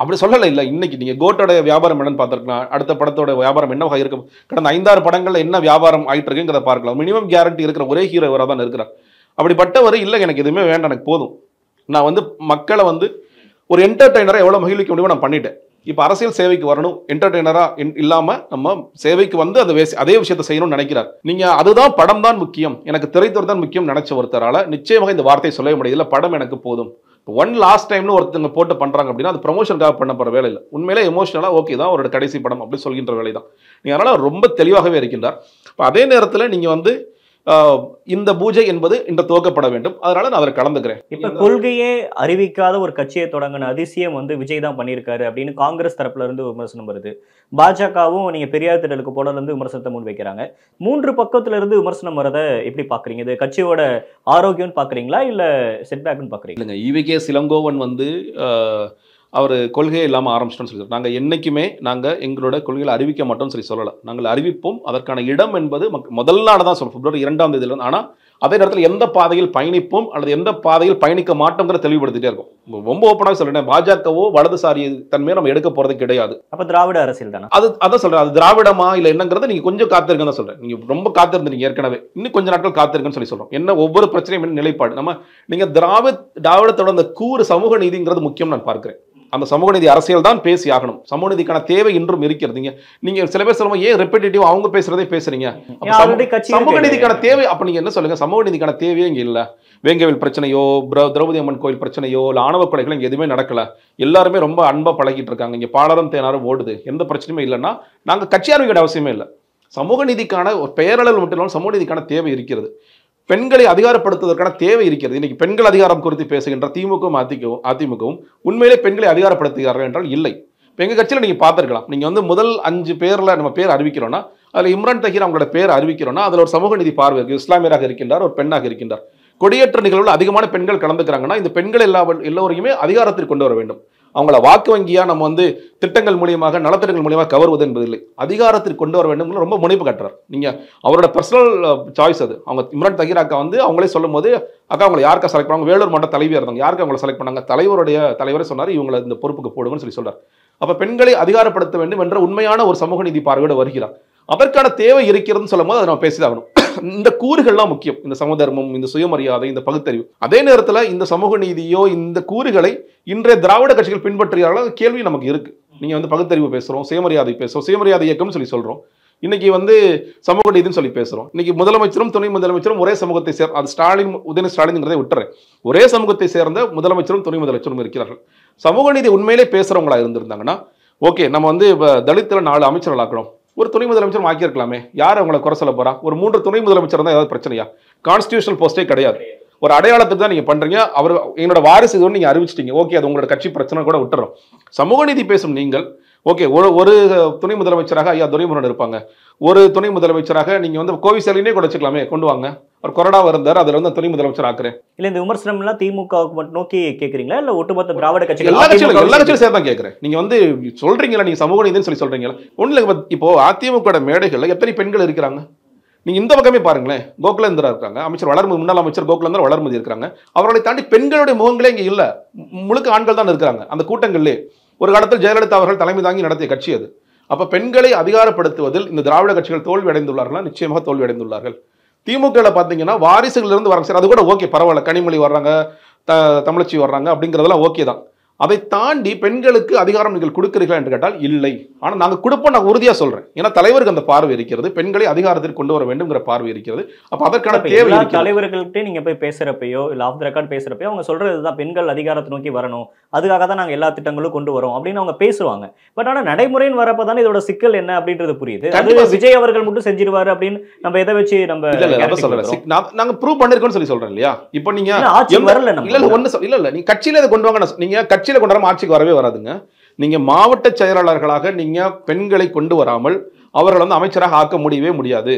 அப்படி சொல்லலை இல்லை. இன்னைக்கு நீங்கள் கோட்டோட வியாபாரம் என்னன்னு பார்த்துருக்கலாம். அடுத்த படத்தோட வியாபாரம் என்னவாக இருக்கும்? கடந்த ஐந்தாறு படங்களில் என்ன வியாபாரம் ஆகிட்டு இருக்குங்கிறத பார்க்கலாம். மினிமம் கேரண்டி இருக்கிற ஒரே ஹீரோ இவராக தான் இருக்கிறார். அப்படிப்பட்டவர் இல்லை எனக்கு எதுவுமே வேண்டாம். எனக்கு போதும். நான் வந்து மக்களை வந்து ஒரு என்டர்டைனராக எவ்வளோ மகிழ்விக்க முடியுமோ நான் பண்ணிட்டேன். இப்போ அரசியல் சேவைக்கு வரணும் என்டர்டெய்னராக இல்லாமல் நம்ம சேவைக்கு வந்து அந்த அதே விஷயத்தை செய்யணும்னு நினைக்கிறார். நீங்கள் அதுதான் படம் தான் முக்கியம். எனக்கு திரைத்துறை தான் முக்கியம் நினைச்ச ஒருத்தரால் நிச்சயமாக இந்த வார்த்தையை சொல்ல முடியல படம் எனக்கு போதும். ஒன் லாஸ்ட் டைம்னு ஒருத்தங்க போட்டு பண்ணுறாங்க அப்படின்னா அது ப்ரொமோஷனுக்காக பண்ண போகிற வேலை இல்லை. உண்மையிலே எமோஷனலாக ஓகே தான் அவரோட கடைசி படம் அப்படி சொல்கின்ற வேலை தான் நீங்கள் அதனால் ரொம்ப தெளிவாகவே இருக்கின்றார். இப்போ அதே நேரத்தில் நீங்கள் வந்து இந்த பூஜை என்பது இன்று துவக்கப்பட வேண்டும். அதனால நான் அதில் கலந்துக்கிறேன். இப்ப கொள்கையே அறிவிக்காத ஒரு கட்சியை தொடங்கின அதிசயம் வந்து விஜய் தான் பண்ணியிருக்காரு அப்படின்னு காங்கிரஸ் தரப்புல இருந்து விமர்சனம் வருது. பாஜகவும் நீங்க பெரியார் திடலுக்கு போடல இருந்து விமர்சனத்தை முன் வைக்கிறாங்க மூன்று பக்கத்துல இருந்து விமர்சனம் வரத எப்படி பாக்குறீங்க? இது கட்சியோட ஆரோக்கியம்னு பாக்குறீங்களா இல்ல செட்பேக்னு பாக்குறீங்க இல்லைங்க ஈவிகே சிலங்கோவன் வந்து அவர் கொள்கையே இல்லாமல் ஆரம்பிச்சிட்டோம்னு சொல்லி நாங்கள் என்றைக்குமே நாங்கள் எங்களோட கொள்கைகளை அறிவிக்க மாட்டோம்னு சொல்லி சொல்லலை. நாங்கள் அறிவிப்போம் அதற்கான இடம் என்பது முதல் நாள் தான் சொல்லுவோம் பிப்ரவரி இரண்டாம் தேதியில ஆனால் அதே நேரத்தில் எந்த பாதையில் பயணிப்போம் அல்லது எந்த பாதையில் பயணிக்க மாட்டோங்கிற தெளிவுபடுத்திட்டே இருக்கும். ரொம்ப ஓப்பனாக சொல்றேன் பாஜகவோ வலதுசாரி தன்மையை நம்ம எடுக்க போறது கிடையாது. அப்ப திராவிட அரசியல் தானே? அது அதான் சொல்றேன். அது திராவிடமா இல்ல என்னங்கிறத நீங்க கொஞ்சம் காத்திருக்கன்னு தான் சொல்றேன். நீங்க ரொம்ப காத்திருந்தீங்க ஏற்கனவே. இன்னும் கொஞ்ச நாட்கள் காத்திருக்குன்னு சொல்லி சொல்றோம். என்ன ஒவ்வொரு பிரச்சனையும் என்ன நிலைப்பாடு? நம்ம நீங்க திராவிட திராவிடத்தோட அந்த கூறு சமூக நீதிங்கிறது முக்கியம் நான் பார்க்கிறேன். அந்த சமூக நீதி அரசியல் தான் பேசி ஆகணும். சமூக நீதிக்கான தேவை இன்றும் இருக்கிறது நீங்க சில பேர் சொல்லுவோம் ஏன் ரெப்பிட்டேட்டிவ் அவங்க பேசுறதே பேசுறீங்க? சமூக-. நீதிக்கான தேவை அப்ப நீங்க என்ன சொல்லுங்க? சமூக நீதிக்கான தேவையே இங்க இல்ல. வேங்கவேல் பிரச்சனையோ பிர- திரௌபதி அம்மன் கோயில் பிரச்சனையோ இல்ல ஆணவ கொலைகள் இங்க எதுவுமே நடக்கல. எல்லாருமே ரொம்ப அன்பா பழகிட்டு இருக்காங்க. இங்க பாலாரம் தேனாரும் ஓடுது. எந்த பிரச்சனையுமே இல்லைன்னா நாங்க கட்சி ஆரம்பிக்கிற அவசியமே இல்லை. சமூக நீதிக்கான ஒரு பெயரளவு மட்டும் இல்லாமல் சமூக நீதிக்கான தேவை இருக்கிறது. பெண்களை அதிகாரப்படுத்துவதற்கான தேவை இருக்கிறது. இன்னைக்கு பெண்கள் அதிகாரம் குறித்து பேசுகின்ற திமுகவும் அதிகவும் அதிமுகவும் உண்மையிலே பெண்களை அதிகாரப்படுத்துகிறார்கள் என்றால் இல்லை. இப்போ எங்கள் கட்சியில் நீங்கள் பார்த்துருக்கலாம். நீங்கள் வந்து முதல் அஞ்சு பேரில் நம்ம பேர் அறிவிக்கிறோன்னா அதில் இம்ரான் தஹீர் அவங்களோட பேர் அறிவிக்கிறோன்னா அதில் ஒரு சமூக நிதி பார்வை இருக்குது இஸ்லாமியராக இருக்கின்றார் ஒரு பெண்ணாக இருக்கின்றார். கொடியேற்ற நிகழ்வில் அதிகமான பெண்கள் கலந்துக்கிறாங்கன்னா இந்த பெண்கள் எல்லா எல்லோரையுமே அதிகாரத்திற்கு கொண்டு வர வேண்டும். அவங்கள வாக்கு வங்கியாக நம்ம வந்து திட்டங்கள் மூலியமாக நலத்திட்டங்கள் மூலியமாக கவர்வது என்பதில்லை. அதிகாரத்திற்கு கொண்டு வர வேண்டும் ரொம்ப முனைப்பு கட்டுறார். நீங்கள் அவரோட பர்சனல் சாய்ஸ் அது. அவங்க இம்ரான் தகீர் அக்கா வந்து அவங்களே சொல்லும் போது அக்கா அவங்களை யாருக்கா செலக்ட் பண்ணாங்க? வேலூர் மட்ட தலைவியாக இருந்தாங்க யாருக்கு அவங்களை செலக்ட் பண்ணாங்க? தலைவருடைய தலைவரே சொன்னார் இவங்களை இந்த பொறுப்புக்கு போடுங்கன்னு சொல்லி சொல்கிறார் அப்போ பெண்களை அதிகாரப்படுத்த வேண்டும் என்ற உண்மையான ஒரு சமூக நீதி பார்வையோடு வருகிறார். அதற்கான தேவை இருக்கிறதுன்னு சொல்லும் போது அதை நம்ம பேசிதாகணும். இந்த கூறுகள்லாம் முக்கியம். இந்த சமதர்மம் இந்த சுயமரியாதை இந்த பகுத்தறிவு. அதே நேரத்தில் இந்த சமூக நீதியோ இந்த கூறுகளை இன்றைய திராவிட கட்சிகள் பின்பற்றுகிறார்கள் கேள்வி நமக்கு இருக்கு. நீங்கள் வந்து பகுத்தறிவு பேசுகிறோம் சுயமரியாதை பேசுகிறோம் சுயமரியாதை இயக்கம்னு சொல்லி சொல்கிறோம் இன்னைக்கு வந்து சமூக நீதினு சொல்லி பேசுறோம். இன்னைக்கு முதலமைச்சரும் துணை முதலமைச்சரும் ஒரே சமூகத்தை சேர் அது ஸ்டாலின் உதயநிதி ஸ்டாலின்ங்கிறதை விட்டுறேன். ஒரே சமூகத்தை சேர்ந்த முதலமைச்சரும் துணை முதலமைச்சரும் இருக்கிறார்கள். சமூக நீதி உண்மையிலே பேசுறவங்களா இருந்திருந்தாங்கன்னா ஓகே நம்ம வந்து இப்போ தலித்தில் நாலு அமைச்சர்கள் ஆக்கிறோம் ஒரு துணை முதலமைச்சர் ஆக்கியிருக்கலாமே யார் அவங்கள குறை சொல்ல போறா? ஒரு மூன்று துணை முதலமைச்சர் தான் ஏதாவது பிரச்சனையா? கான்ஸ்டியூஷனல் போஸ்டே கிடையாது. ஒரு அடையாளத்துக்கு தான் நீங்க பண்றீங்க. அவர் என்னோட வாரிசு இதுன்னு நீங்க அறிவிச்சிட்டீங்க. ஓகே அது உங்களோட கட்சி பிரச்சனை கூட விட்டுறோம். சமூக நீதி பேசும் நீங்கள் ஓகே ஒரு ஒரு துணை முதலமைச்சராக ஐயா துரைமுருகன் இருப்பாங்க. ஒரு துணை முதலமைச்சராக நீங்க வந்து கோவிசேலினே கூட வச்சுக்கலாமே கொண்டு வாங்க. ஒரு கொறடா இருந்தார் அதுல வந்து துணை முதலமைச்சர் ஆக்குறேன். இல்ல இந்த விமர்சனம் எல்லாம் திமுகவுக்கு மட்டும் நோக்கி கேக்குறீங்களா? இல்ல ஒட்டுமொத்த திராவிட கட்சிகள் எல்லா கட்சியிலும் அதிமுக எல்லா கட்சியிலும் சேர்த்து? தான் கேட்கறேன் நீங்க வந்து சொல்றீங்களா நீங்க சமூக நீதினு சொல்லி சொல்றீங்களா ஒண்ணு இல்ல இப்போ அதிமுக மேடைகள்ல எத்தனை பெண்கள் இருக்கிறாங்க? நீங்க இந்த பக்கமே பாருங்களேன் கோகுலேந்திரா இருக்காங்க அமைச்சர் வளர்மதி முன்னாள் அமைச்சர் கோகுலேந்திரா வளர்மதி இருக்காங்க. அவர்களை தாண்டி பெண்களுடைய முகங்களே இங்க இல்ல. முழுக்க ஆண்கள் தான் இருக்கிறாங்க அந்த கூட்டங்கள்லே. ஒரு காலத்தில் ஜெயலலிதா அவர்கள் தலைமை தாங்கி நடத்திய கட்சி அது. அப்போ பெண்களை அதிகாரப்படுத்துவதில் இந்த திராவிட கட்சிகள் தோல்வி அடைந்துள்ளார்களா நிச்சயமாக தோல்வி அடைந்துள்ளார்கள் திமுகவில் பார்த்தீங்கன்னா வாரிசுகளிலிருந்து வராங்க. சார் அது கூட ஓகே பரவாயில்ல. கனிமொழி வர்றாங்க த தமிழச்சி வர்றாங்க அப்படிங்கிறதெல்லாம் ஓகே தான். அதை தாண்டி பெண்களுக்கு அதிகாரம் நீங்கள் கொடுக்கிறீர்களா என்று கேட்டால் இல்லை. ஆனால் நாங்கள் கொடுப்போம் நான் உறுதியாக சொல்றேன். ஏன்னா தலைவருக்கு அந்த பார்வை இருக்கிறது பெண்களை அதிகாரத்தில் கொண்டு வர வேண்டும்ங்கிற பார்வை இருக்கிறது. அப்ப அதற்கான தேவை தலைவர்கள்ட்ட நீங்க போய் பேசுறப்பயோ இல்ல ஆஃப் த ரெக்கார்ட் பேசுறப்பயோ அவங்க சொல்றதுதான் பெண்கள் அதிகாரத்தை நோக்கி வரணும். அதுக்காக தான் நாங்க எல்லா திட்டங்களும் கொண்டு வரோம் அப்படின்னு அவங்க பேசுவாங்க. பட் ஆனா நடைமுறைன்னு வரப்ப தானே இதோட சிக்கல் என்ன அப்படின்றது புரியுது. அது விஜய் அவர்கள் மட்டும் செஞ்சிருவாரு அப்படின்னு நம்ம எதை வச்சு நம்ம இல்ல இல்ல அதான் guarantee சொல்றேன் கொடுக்குறோம்? சி- நான் நாங்க ப்ரூவ் பண்ணிருக்கோம்னு சொல்லி சொல்றேன் இல்லையா? இப்போ நீங்க இல்ல, ஆட்சிக்கு எந்த- வரல நம்ம இல்ல இல்ல சொல்- இல்ல இல்ல நீங்க கட்சியில இதை கொண்டு வாங்க நான் சொ- நீங்க கட்சியில கொண்டு வராம ஆட்சிக்கு வரவே வராதுங்க. நீங்க மாவட்ட செயலாளர்களாக நீங்க பெண்களை கொண்டு வராமல் அவர்கள் வந்து அமைச்சராக ஆக்க முடியவே முடியாது.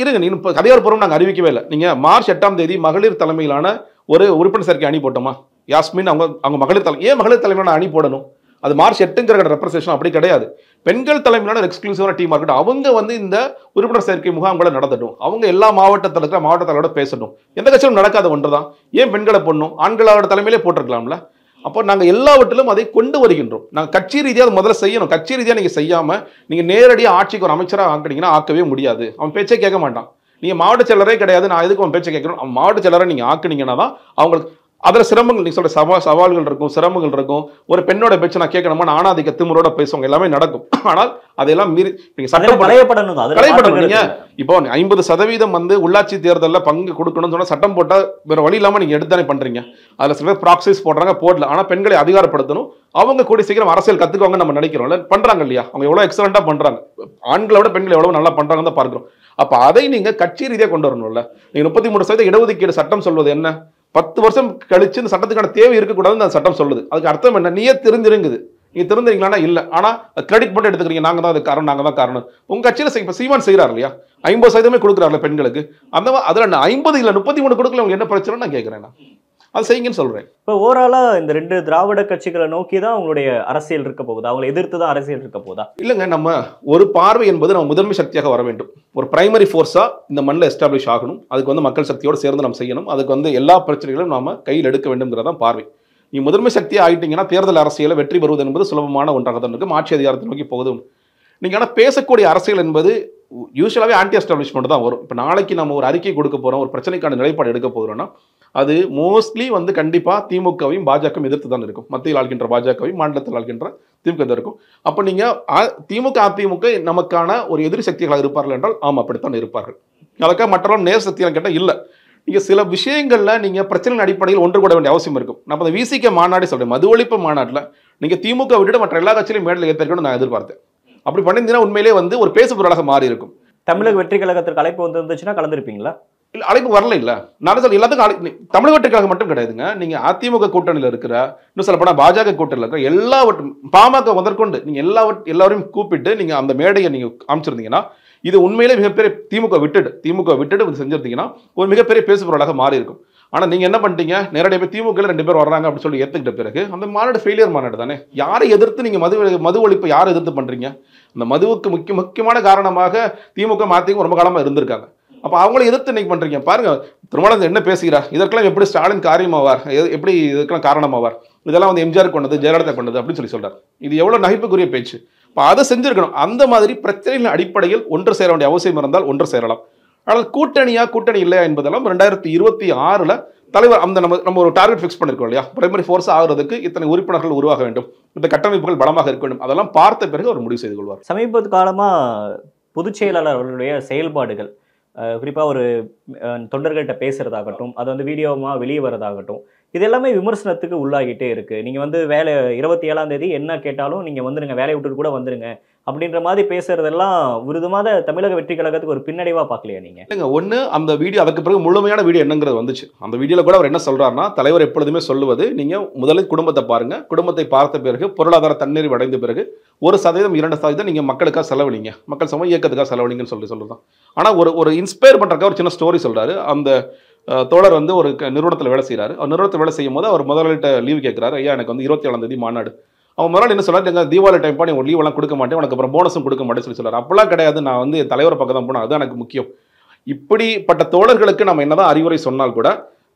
இருங்க நீ இப்போ அதிகாரப்பூர்வம் நாங்கள் அறிவிக்கவே இல்லை. நீங்க மார்ச் எட்டாம் தேதி மகளிர் தலைமையிலான ஒரு உறுப்பினர் சேர்க்கை அணி போட்டோமா? யாஸ்மின் அவங்க அவங்க மகளிர் தலை ஏன் மகளிர் தலைமையிலான அணி போடணும்? அது மார்ச் எட்டுங்கிற ரெப்ரசேஷன் அப்படி கிடையாது. பெண்கள் தலைமையிலான எக்ஸ்க்ளூசிவான டீம் இருக்கட்டும் அவங்க வந்து இந்த உறுப்பினர் சேர்க்கை முகாம்களை நடத்தட்டும். அவங்க எல்லா மாவட்டத்தில் இருக்கிற மாவட்ட தலைவரோட எந்த கட்சியிலும் நடக்காத ஒன்று தான் ஏன் பெண்களை பொண்ணும் ஆண்களோட தலைமையிலே போட்டிருக்கலாம்ல? அப்போ நாங்கள் எல்லாவற்றிலும் அதை கொண்டு வருகின்றோம். நாங்கள் கட்சி ரீதியாக அதை முதல்ல செய்யணும். கட்சி ரீதியாக நீங்கள் செய்யாமல் நீங்கள் நேரடியாக ஆட்சிக்கு ஒரு அமைச்சராக ஆக்கினீங்கன்னா ஆக்கவே முடியாது. அவன் பேச்சே கேட்க மாட்டான். நீங்கள் மாவட்ட செயலரே கிடையாது. நான் எதுக்கு அவன் பேச்சை கேட்கணும் அவன் மாவட்ட செயலரை நீங்கள் ஆக்குனீங்கன்னா தான் அவங்களுக்கு அதில் சிரமங்கள் நீங்கள் சொல்ற சவா சவால்கள் இருக்கும் சிரமங்கள் இருக்கும். ஒரு பெண்ணோட பேச்சு நான் கேட்கணுமா? ஆணாதிக்க திமுறோட பேசுவாங்க எல்லாமே நடக்கும். ஆனால் அதையெல்லாம் மீறி நீங்கள் சட்டம் களையப்படணும் களையப்படணும். மாற்று நீங்க. கருத்து இல்ல. இப்போ ஐம்பது சதவீதம் வந்து உள்ளாட்சி தேர்தலில் பங்கு கொடுக்கணும்னு சொன்னா சட்டம் போட்டா வேற வழி இல்லாம நீங்க எடுத்தானே பண்றீங்க. அதுல சில பேர் ப்ராக்சிஸ் போடுறாங்க போடல. ஆனா பெண்களை அதிகாரப்படுத்தணும். அவங்க கூடி சீக்கிரம் அரசியல் கத்துக்குவாங்க நம்ம நினைக்கிறோம்ல பண்றாங்க இல்லையா? அவங்க எவ்வளவு எக்ஸலண்டா பண்றாங்க. ஆண்களை விட பெண்கள் எவ்வளவு நல்லா பண்றாங்கன்னு தான் பார்க்கிறோம். அப்ப அதை நீங்க கட்சி ரீதியா கொண்டு வரணும்ல. நீங்க முப்பத்தி மூணு சதவீத இடஒதுக்கீடு சட்டம் சொல்வது என்ன? பத்து வருஷம் கழிச்சு இந்த சட்டத்துக்கான தேவை இருக்கக்கூடாதுன்னு அந்த சட்டம் சொல்லுது. அதுக்கு அர்த்தம் என்ன? நீயே தெரிஞ்சிருங்குது நீங்க தெரிஞ்சுங்களா இல்ல. ஆனா கிரெடிட் மட்டும் எடுத்துக்கிறீங்க. நாங்க தான் அது காரணம் நாங்க தான் காரணம். உங்க கட்சியில செய்- இப்ப சீமான் செய்யறாரு இல்லையா? ஐம்பது சதவீதமே கொடுக்குறாருல பெண்களுக்கு. அந்த மா- அதுல ஐம்பது இல்ல முப்பத்தி மூணு கொடுக்கல உங்களுக்கு என்ன பிரச்சனை நான் கேட்கிறேன் நான். அது செய்யுங்கன்னு சொல்றேன். இப்போ ஓவராலா இந்த ரெண்டு திராவிட கட்சிகளை நோக்கி தான் அவங்களுடைய அரசியல் இருக்க போகுதா. அவங்களை எதிர்த்து தான் அரசியல் இருக்க போகுதா? இல்லைங்க நம்ம ஒரு பார்வை என்பது நம்ம முதன்மை சக்தியாக வர வேண்டும். ஒரு பிரைமரி ஃபோர்ஸா இந்த மண்ணில் எஸ்டாப்ளிஷ் ஆகணும். அதுக்கு வந்து மக்கள் சக்தியோடு சேர்ந்து நம்ம செய்யணும். அதுக்கு வந்து எல்லா பிரச்சனைகளும் நாம கையில் எடுக்க வேண்டும்ங்கிறதான் பார்வை. நீ முதன்மை சக்தியாக ஆயிட்டீங்கன்னா தேர்தல் அரசியலை வெற்றி பெறுவது என்பது சுலபமான ஒன்றாக தான் இருக்கும் ஆட்சி அதிகாரத்தை நோக்கி போகுது. நீங்க ஆனால் பேசக்கூடிய அரசியல் என்பது யூஸ்வலாகவே ஆன்டி எஸ்டாப்ளிஷ்மெண்ட் தான் வரும். இப்போ நாளைக்கு நம்ம ஒரு அறிக்கை கொடுக்க போறோம் ஒரு பிரச்சனைக்கான நிலைப்பாடு எடுக்க போகிறோம்னா அது மோஸ்ட்லி வந்து கண்டிப்பாக திமுகவையும் பாஜகவும் எதிர்த்து தான் இருக்கும். மத்தியில் ஆள்கின்ற பாஜகவையும் மாநிலத்தில் ஆள்கின்ற திமுக தான் இருக்கும். அப்போ நீங்கள் அ- திமுக அதிமுக நமக்கான ஒரு எதிரி சக்திகளாக இருப்பார்கள் என்றால் ஆமாம் அப்படித்தான் இருப்பார்கள். அதுக்காக மற்றவர்கள் நேர் சக்தியாக கேட்டால் இல்லை. நீங்கள் சில விஷயங்களில் நீங்கள் பிரச்சனையின் அடிப்படையில் ஒன்று கூட வேண்டிய அவசியம் இருக்கும். நான் அந்த விசிக மாநாடு சொல்கிறேன் மது ஒழிப்பு மாநாட்டில் நீங்கள் திமுக விட்டுட்டு மற்ற எல்லா கட்சியிலும் மேடையில் ஏற்றிருக்கணும்னு நான் எதிர்பார்த்தேன். அப்படி பண்ணியிருந்தீங்கன்னா உண்மையிலே வந்து ஒரு பேசுபொருளாக மாறி இருக்கும் தமிழக வெற்றி கழகத்திற்கு அழைப்பு வந்துருந்துச்சுன்னா கலந்துருப்பீங்களா? இல்லை அழைப்பு வரல இல்லை நான் சொல்ல எல்லாத்துக்கும் அழை- நீ- மட்டும் கிடையாதுங்க. நீங்கள் அதிமுக கூட்டணியில் இருக்கிற இன்னும் சொல்ல போனா பாஜக கூட்டணியில் இருக்கிற எல்லாவற்றும் பாமக முதற்கொண்டு நீங்கள் எல்லாவற்ற எல்லாரையும் கூப்பிட்டு நீங்கள் அந்த மேடையை நீங்கள் அமைச்சிருந்தீங்கன்னா இது உண்மையிலே மிகப்பெரிய திமுக விட்டுட்டு திமுக விட்டுட்டு வந்து செஞ்சிருந்தீங்கன்னா ஒரு மிகப்பெரிய பேசுபொருளாக மாறி இருக்கும் ஆனால் நீங்கள் என்ன பண்ணிட்டீங்க? நேரடியாக போய் திமுகவில் ரெண்டு பேர் வர்றாங்க அப்படின்னு சொல்லி ஏற்றுக்கிட்ட பிறகு அந்த மாநாடு ஃபெயிலியர் மாநாடு தானே? யாரை எதிர்த்து நீங்கள் மது மது ஒழிப்பு யாரை எதிர்த்து பண்ணுறீங்க அந்த மதுவுக்கு முக்கிய முக்கியமான காரணமாக திமுக மதிமுக ரொம்ப காலமாக இருந்திருக்காங்க. அப்போ அவங்கள எதிர்த்து இன்னைக்கு பண்ணுறீங்க பாருங்க திருமணம் என்ன பேசுகிறார் இதற்கெல்லாம் எப்படி ஸ்டாலின் காரியமாவார்? எப்படி இதுக்கெல்லாம் காரணமாவார்? இதெல்லாம் வந்து எம்ஜிஆர் கொண்டது ஜெயலலிதா கொண்டது அப்படின்னு சொல்லி சொல்கிறார் இது எவ்வளோ நகைப்புக்குரிய பேச்சு. இப்போ அதை செஞ்சிருக்கணும். அந்த மாதிரி பிரச்சனைகளின் அடிப்படையில் ஒன்று சேர வேண்டிய அவசியம் இருந்தால் ஒன்று சேரலாம். ஆனால் கூட்டணியா கூட்டணி இல்லையா என்பதெல்லாம் ரெண்டாயிரத்தி இருபத்தி ஆறில் தலைவர் அந்த நம்ம நம்ம ஒரு டார்கெட் ஃபிக்ஸ் பண்ணிருக்கோம் இல்லையா? பிரைமரி ஃபோர்ஸ் ஆகிறதுக்கு இத்தனை உறுப்பினர்கள் உருவாக வேண்டும். இந்த கட்டமைப்புகள் பலமாக இருக்க வேண்டும். அதெல்லாம் பார்த்த பிறகு அவர் முடிவு செய்து கொள்வார். சமீப காலமாக பொதுச் செயலாளர் அவர்களுடைய செயல்பாடுகள் குறிப்பாக ஒரு தொண்டர்கள்கிட்ட தொண்டர்கள்ட்ட பேசுறதாகட்டும் அது வந்து வீடியோவாக வெளியே வரதாகட்டும் இது எல்லாமே விமர்சனத்துக்கு உள்ளாகிட்டே இருக்குது நீங்கள் வந்து வேலை இருபத்தி ஏழாம் தேதி என்ன கேட்டாலும் நீங்கள் வந்துருங்க வேலையை விட்டுட்டு கூட வந்துடுங்க அப்படின்ற மாதிரி பேசுறதெல்லாம் விருதுமாத தமிழக வெற்றி கழகத்துக்கு ஒரு பின்னடைவா பார்க்கலையா நீங்க? இல்லைங்க ஒன்று அந்த வீடியோ அதுக்கு பிறகு முழுமையான வீடியோ என்னங்கிறது வந்துச்சு. அந்த வீடியோவில் கூட அவர் என்ன சொல்றாருன்னா தலைவர் எப்பொழுதுமே சொல்லுவது நீங்கள் முதலில் குடும்பத்தை பாருங்க. குடும்பத்தை பார்த்த பிறகு பொருளாதார தண்ணீர் அடைந்த பிறகு ஒரு சதவீதம் இரண்டு சதவீதம் நீங்கள் மக்களுக்காக செலவழிங்க மக்கள் சமூக இயக்கத்துக்காக செலவழிங்கன்னு சொல்லி சொல்லுதான் ஆனால் ஒரு ஒரு இன்ஸ்பயர் பண்ணுறக்காக ஒரு சின்ன ஸ்டோரி சொல்றாரு. அந்த தோழர் வந்து ஒரு நிறுவனத்தில் வேலை செய்கிறாரு அவர் நிறுவனத்தில் வேலை செய்யும் போது அவர் முதலாளிட்ட லீவ் கேட்குறாரு ஐயா எனக்கு வந்து இருபத்தி ஏழாம் தேதி மாநாடு. அவன் முதலாளி என்ன சொல்றாரு? எங்க தீபாவளி டைம் ஒரு லீவ் எல்லாம் கொடுக்க மாட்டேன். உனக்கு அப்புறம் போனஸும் கொடுக்க மாட்டேன்னு சொல்லி சொல்றாரு. அப்பெல்லாம் கிடையாது. நான் வந்து தலைவரை பக்கம் தான் போனேன். அதுதான் எனக்கு முக்கியம். இப்படிப்பட்ட தோழர்களுக்கு நம்ம என்னதான் அறிவுரை சொன்னால் கூட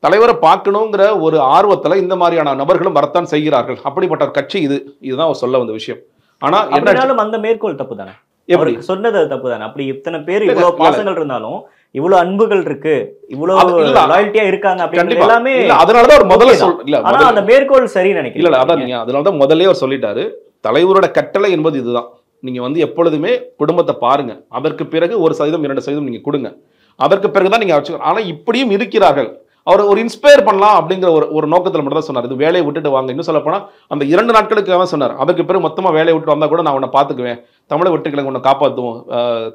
தலைவரை பார்க்கணுங்கிற ஒரு ஆர்வத்துல இந்த மாதிரியான நபர்களும் வரத்தான் செய்கிறார்கள். அப்படிப்பட்ட ஒரு கட்சி இது. இதுதான் அவர் சொல்ல வந்த விஷயம். ஆனா என்ன அப்படின்னாலும் அந்த மேற்கோள் தப்பு தானே எப்படி சொன்னது தப்பு தானே அப்படி இத்தனை பேர் இல்ல. பாசங்கள் இருந்தாலும் இவ்வளவு அன்புகள் இருக்கு இவ்வளவு. லாயல்ட்டியா இருக்காங்க அப்படின்னு எல்லாமே அதனாலதான் அவர் முதல்ல. சொல் இல்ல ஆனா முதல்ல- அந்த மேற்கோள் சரி இல்ல நினைக்கிறேன் அதான் நீங்க அதனால தான் முதல்லயே அவர் சொல்லிட்டாரு. தலைவரோட கட்டளை என்பது இதுதான். நீங்க வந்து எப்பொழுதுமே குடும்பத்தை பாருங்க. அதற்கு பிறகு ஒரு சதவீதம் இரண்டு சதவீதம் நீங்க கொடுங்க. அதற்கு பிறகுதான் நீங்க வச்சுக்கணும். ஆனா இப்படியும் இருக்கிறார்கள். அவர் ஒரு இன்ஸ்பயர் பண்ணலாம் அப்படிங்கிற ஒரு ஒரு நோக்கத்தில் மட்டும் தான் சொன்னார். இது வேலையை விட்டுட்டு வாங்க. இன்னும் சொல்ல போனால் அந்த இரண்டு நாட்களுக்கு தான் சொன்னார். அதுக்கு பிறகு மொத்தமாக வேலையை விட்டு வந்தால் கூட நான் உன்னை பார்த்துக்குவேன். தமிழக வெற்றிகளை உன்னை காப்பாற்றுவோம்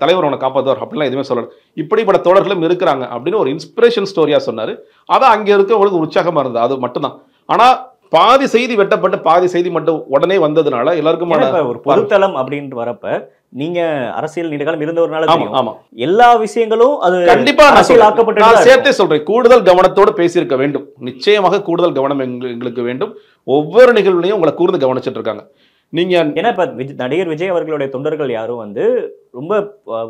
தலைவர் உன்னை காப்பாற்றுவார் அப்படிலாம் எதுவுமே சொல்லல. இப்படிப்பட்ட தோழர்களும் இருக்கிறாங்க அப்படின்னு ஒரு இன்ஸ்பிரேஷன் ஸ்டோரியாக சொன்னார். அதான் அங்கே இருக்கவங்களுக்கு உற்சாகமாக இருந்தது. அது மட்டும்தான். ஆனால் பாதி செய்தி வெட்டப்பட்டு பாதி செய்தி மட்டும் உடனே வந்ததுனால எல்லாருக்கும் ஒரு பொருத்தளம் அப்படின்ட்டு வரப்ப நீங்க அரசியல் நீண்டகாலம் இருந்தவர்னால ஆமா எல்லா விஷயங்களும் அது கண்டிப்பா அரசியல். ஆக்கப்பட்டு நான் சேர்த்தே சொல்றேன். கூடுதல் கவனத்தோடு பேசியிருக்க வேண்டும். நிச்சயமாக கூடுதல் கவனம் எங்க- எங்களுக்கு வேண்டும். ஒவ்வொரு நிகழ்வுலையும் உங்களை கூர்ந்து கவனிச்சிட்டு இருக்காங்க. நீங்க ஏன்னா இப்ப விஜய்- நடிகர் விஜய் அவர்களுடைய தொண்டர்கள் யாரும் வந்து ரொம்ப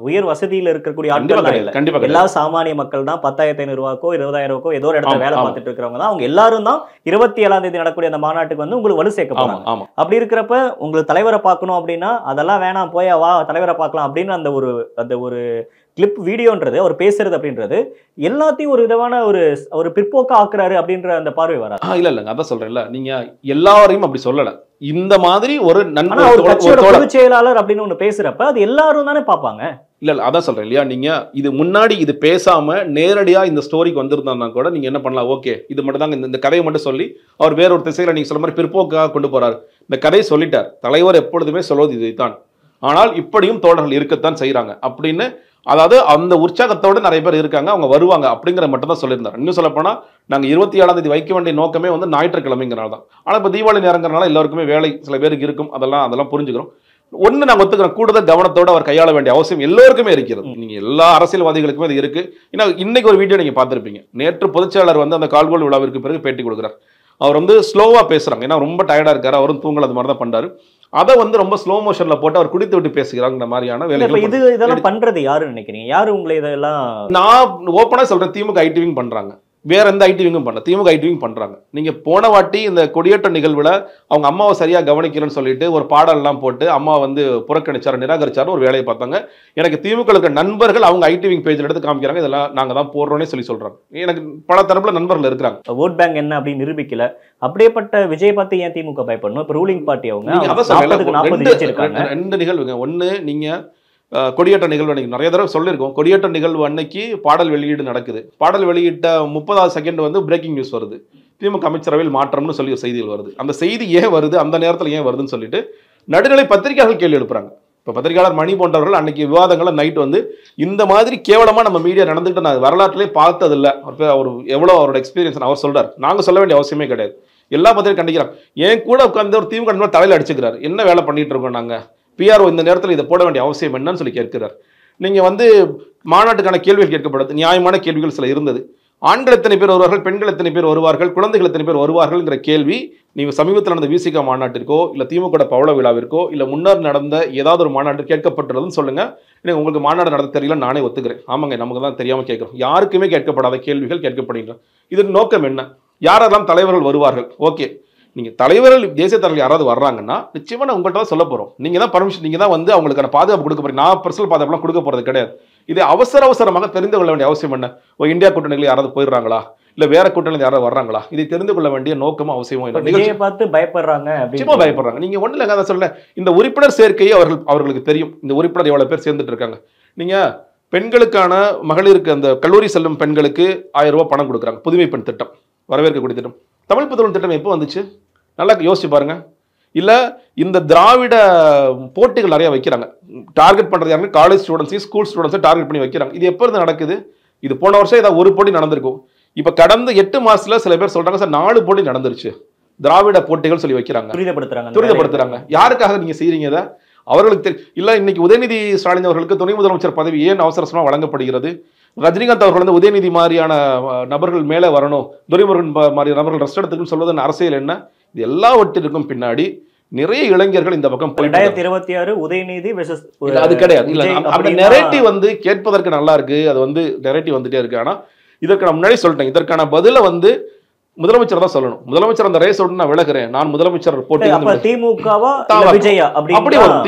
உயர் வசதியில இருக்கக்கூடிய ஆட்கள் கண்டிப்பா எல்லா சாமானிய மக்கள் தான் பத்தாயிரத்தி ஐநூறு ரூபாய்க்கோ இருபதாயிரம் ரூபாய்க்கோ ஏதோ ஒரு இடத்துல வேலை. பார்த்துட்டு இருக்கிறவங்க தான். அவங்க எல்லாரும் தான் இருபத்தி ஏழாம் தேதி நடக்கக்கூடிய அந்த மாநாட்டுக்கு வந்து உங்களுக்கு வலு சேர்க்க போறாங்க. அப்படி இருக்கிறப்ப உங்களுக்கு தலைவரை பார்க்கணும் அப்படின்னா அதெல்லாம் வேணாம் போயா வா தலைவரை பார்க்கலாம் அப்படின்னு அந்த ஒரு அந்த ஒரு கிளிப் வீடியோன்றது அவர் பேசுறது அப்படின்றது எல்லாத்தையும் ஒரு விதமான ஒரு ஒரு பிற்போக்கா ஆக்குறாரு அப்படின்ற அந்த பார்வை வராது. ஆ, இல்ல இல்லங்க அதான் சொல்றேன்ல. நீங்க எல்லாரையும் அப்படி சொல்லல. இந்த மாதிரி ஒரு நண்பர் செயலாளர் அப்படின்னு ஒண்ணு பேசுறப்ப அது எல்லாரும் தானே பார்ப்பாங்க. இல்ல இல்ல அதான் சொல்றேன் இல்லையா? நீங்க இது முன்னாடி இது பேசாம நேரடியா இந்த ஸ்டோரிக்கு வந்திருந்தா கூட நீங்க என்ன பண்ணலாம்? ஓகே இது மட்டும் தாங்க இந்த- கதையை மட்டும் சொல்லி அவர் வேற ஒரு திசையில நீங்க சொல்ல மாதிரி பிற்போக்காக கொண்டு போறாரு. இந்த கதையை சொல்லிட்டார். தலைவர் எப்பொழுதுமே சொல்வது இதைத்தான். ஆனால் இப்படியும் தோழர்கள் இருக்கத்தான் செய்றாங்க. அப்படின்னு அதாவது அந்த உற்சாகத்தோட நிறைய பேர் இருக்காங்க அவங்க வருவாங்க அப்படிங்கிற மட்டும் தான் சொல்லியிருந்தார். இன்னும் சொல்ல போனா நாங்க இருபத்தி ஏழாம் தேதி வைக்க வேண்டிய நோக்கமே வந்து ஞாயிற்றுக்கிழமைங்கிறனால தான். ஆனா இப்ப தீபாவளி நேரங்கிறனால எல்லாருக்குமே வேலை சில பேருக்கு இருக்கும். அதெல்லாம் அதெல்லாம் புரிஞ்சுக்கிறோம். ஒண்ணு நான் ஒத்துக்கிறேன் கூடுதல் கவனத்தோட அவர் கையாள வேண்டிய அவசியம் எல்லோருக்குமே இருக்கிறது. நீங்க எல்லா அரசியல்வாதிகளுக்குமே அது இருக்கு. ஏன்னா இன்னைக்கு ஒரு வீடியோ நீங்க பார்த்திருப்பீங்க. நேற்று பொதுச்செயலாளர் வந்து அந்த கால்கோல் விழாவிற்கு பிறகு பேட்டி கொடுக்குறார். அவர் வந்து ஸ்லோவா பேசுறாங்க. ஏன்னா ரொம்ப டயர்டா இருக்காரு. அவரும் தூங்கல அது மாதிரி தான் பண்றாரு. அதை வந்து ரொம்ப ஸ்லோ மோஷன்ல போட்டு அவர் குடித்து விட்டு பேசுகிறாங்கிற மாதிரியான வேலைகள் இது இதெல்லாம் பண்றது யாருன்னு நினைக்கிறீங்க? யாரு உங்களை இதெல்லாம் நான் ஓப்பனா சொல்றேன் திமுக ஐடிவிங் பண்றாங்க. வேற எந்த ஐடிவிங்கும் பண்ணல. திமுக ஐடிவிங் பண்றாங்க. நீங்க போன வாட்டி இந்த கொடியேற்ற நிகழ்வுல அவங்க அம்மாவை சரியா கவனிக்கலன்னு சொல்லிட்டு ஒரு பாடல்லாம் போட்டு அம்மா வந்து புறக்கணிச்சாரு நிராகரிச்சாரு ஒரு வேலையை பார்த்தாங்க. எனக்கு திமுக இருக்க நண்பர்கள் அவங்க ஐடிவிங் பேஜ்ல எடுத்து காமிக்கிறாங்க. இதெல்லாம் நாங்க தான் போடுறோம்னே சொல்லி சொல்றாங்க. எனக்கு பல தரப்புல நண்பர்கள் இருக்கிறாங்க. ஓட் பேங்க் என்ன அப்படின்னு நிரூபிக்கல. அப்படியேப்பட்ட விஜய் பார்த்து ஏன் திமுக பயப்படணும்? இப்ப ரூலிங் பார்ட்டி அவங்க ரெண்டு- நிகழ்வுங்க. ஒண்ணு நீங்க கொடியேற்ற நிகழ்வு அன்னைக்கு நிறைய தடவை சொல்லியிருக்கோம். கொடியேற்ற நிகழ்வு அன்னைக்கு பாடல் வெளியீடு நடக்குது. பாடல் வெளியிட்ட முப்பதாவது செகண்ட் வந்து பிரேக்கிங் நியூஸ் வருது. திமுக அமைச்சரவையில் மாற்றம்னு சொல்லி ஒரு செய்திகள் வருது. அந்த செய்தி ஏன் வருது? அந்த நேரத்தில் ஏன் வருதுன்னு சொல்லிட்டு நடுநிலை பத்திரிகையாளர்கள் கேள்வி எழுப்புறாங்க. இப்போ பத்திரிகையாளர் மணி போன்றவர்கள் அன்னைக்கு விவாதங்களை நைட் வந்து இந்த மாதிரி கேவலமாக நம்ம மீடியா நடந்துட்டு நான் வரலாற்றிலே பார்த்ததில்ல. அவர் எவ்வளோ அவரோட எக்ஸ்பீரியன்ஸ் அவர் சொல்கிறார் நாங்கள் சொல்ல வேண்டிய அவசியமே கிடையாது. எல்லா பத்திரிகை கண்டிக்கிறாங்க. என் கூட உட்காந்து ஒரு திமுக தலையில் அடிச்சுக்கிறார். என்ன வேலை பண்ணிட்டு இருக்கோம் நாங்கள் பிஆர்ஓ இந்த நேரத்தில் இதை போட வேண்டிய அவசியம் என்னன்னு சொல்லி கேட்கிறார். நீங்கள் வந்து மாநாட்டுக்கான கேள்விகள் கேட்கப்படுது நியாயமான கேள்விகள் சில இருந்தது. ஆண்கள் எத்தனை பேர் வருவார்கள் பெண்கள் எத்தனை பேர் வருவார்கள் குழந்தைகள் எத்தனை பேர் வருவார்கள்ங்கிற கேள்வி நீங்கள் சமீபத்தில் நடந்த விசிகா மாநாட்டிற்கோ இல்லை திமுக பவள விழாவிற்கோ இல்லை முன்னர் நடந்த ஏதாவது ஒரு மாநாட்டு கேட்கப்பட்டுள்ளதுன்னு சொல்லுங்கள் எனக்கு உங்களுக்கு மாநாடு நடத்த தெரியல நானே ஒத்துக்கிறேன். ஆமாங்க நமக்கு தான் தெரியாமல் கேட்குறோம். யாருக்குமே கேட்கப்படாத கேள்விகள் கேட்கப்படுகின்றன. இதன் நோக்கம் என்ன? யாரெல்லாம் தலைவர்கள் வருவார்கள்? ஓகே. நீங்க தலைவர்கள் தேசிய தலைவர் யாராவது வர்றாங்கன்னா நிச்சயமா நான் உங்கள்கிட்ட தான் சொல்ல போறோம். நீங்க தான் பர்மிஷன் நீங்க தான் வந்து அவங்களுக்கான பாதுகாப்பு கொடுக்க போறீங்க. நான் பர்சனல் பாதுகாப்புலாம் கொடுக்க போறது கிடையாது. இது அவசர அவசரமாக தெரிந்து கொள்ள வேண்டிய அவசியம் என்ன? ஓ இந்தியா கூட்டணியில் யாராவது போயிடுறாங்களா? இல்ல வேற கூட்டணியில் யாராவது வர்றாங்களா? இதை தெரிந்து கொள்ள வேண்டிய நோக்கமும் அவசியமும் இப்ப இல்லை நிகழ்ச்சி விஜயை பார்த்து பயப்படுறாங்க நிச்சயமா பயப்படுறாங்க. நீங்க ஒண்ணு இல்லைங்க அதான் சொல்ல இந்த உறுப்பினர் சேர்க்கையை அவர்கள் அவர்களுக்கு தெரியும். இந்த உறுப்பினர் எவ்வளவு பேர் சேர்ந்துட்டு இருக்காங்க. நீங்க பெண்களுக்கான மகளிருக்கு அந்த கல்லூரி செல்லும் பெண்களுக்கு ஆயிரம் ரூபாய் பணம் கொடுக்குறாங்க. புதுமை பெண் திட்டம். வரவேற்கக்கூடிய திட்டம். தமிழ் புதல்வன் திட்டம் எப்போ வந்துச்சு? நல்லா யோசிச்சு பாருங்க. இல்ல இந்த திராவிட போட்டிகள் நிறைய வைக்கிறாங்க. டார்கெட் பண்றது யாருன்னு காலேஜ் ஸ்டூடெண்ட்ஸையும் ஸ்கூல் ஸ்டூடெண்ட்ஸையும் டார்கெட் பண்ணி வைக்கிறாங்க. இது எப்போ இருந்து நடக்குது? இது போன வருஷம் ஏதாவது ஒரு போட்டி நடந்திருக்கும். இப்ப கடந்த எட்டு மாசத்துல சில பேர் சொல்றாங்க சார் நாலு போட்டி நடந்துருச்சு. திராவிட போட்டிகள் சொல்லி வைக்கிறாங்க. துரிதப்படுத்துறாங்க. துரிதப்படுத்துறாங்க. யாருக்காக நீங்க செய்றீங்க இதை? அவர்களுக்கு தெரியும் இல்ல இன்னைக்கு உதயநிதி ஸ்டாலின் அவர்களுக்கு துணை முதலமைச்சர் பதவி ஏன் அவசர அவசரமா வழங்கப்படுகிறது? ரஜினிகாந்த் அவர்கள் வந்து உதயநிதி மாதிரியான நபர்கள் மேலே வரணும். துரைமுருகன் மாதிரியான நபர்கள் ரெஸ்ட் எடுத்துக்கணும்னு சொல்வதன் அரசியல் என்ன? இது எல்லாவற்றிற்கும் பின்னாடி நிறைய இளைஞர்கள் இந்த பக்கம் ரெண்டாயிரத்தி இருபத்தி ஆறு உதயநிதி அது கிடையாது. இல்ல அந்த நெரேட்டிவ் வந்து கேட்பதற்கு நல்லா இருக்கு. அது வந்து நெரேட்டிவ் வந்துட்டே இருக்கு. ஆனா இதற்கு நான் முன்னாடி சொல்லிட்டேன். இதற்கான பதில வந்து முதலமைச்சர் தான் சொல்லணும். முதலமைச்சர் அந்த ரேஸ் விட்டு நான் விலகுறேன். நான் முதலமைச்சர் போட்டி திமுகவா அப்படி வரும்.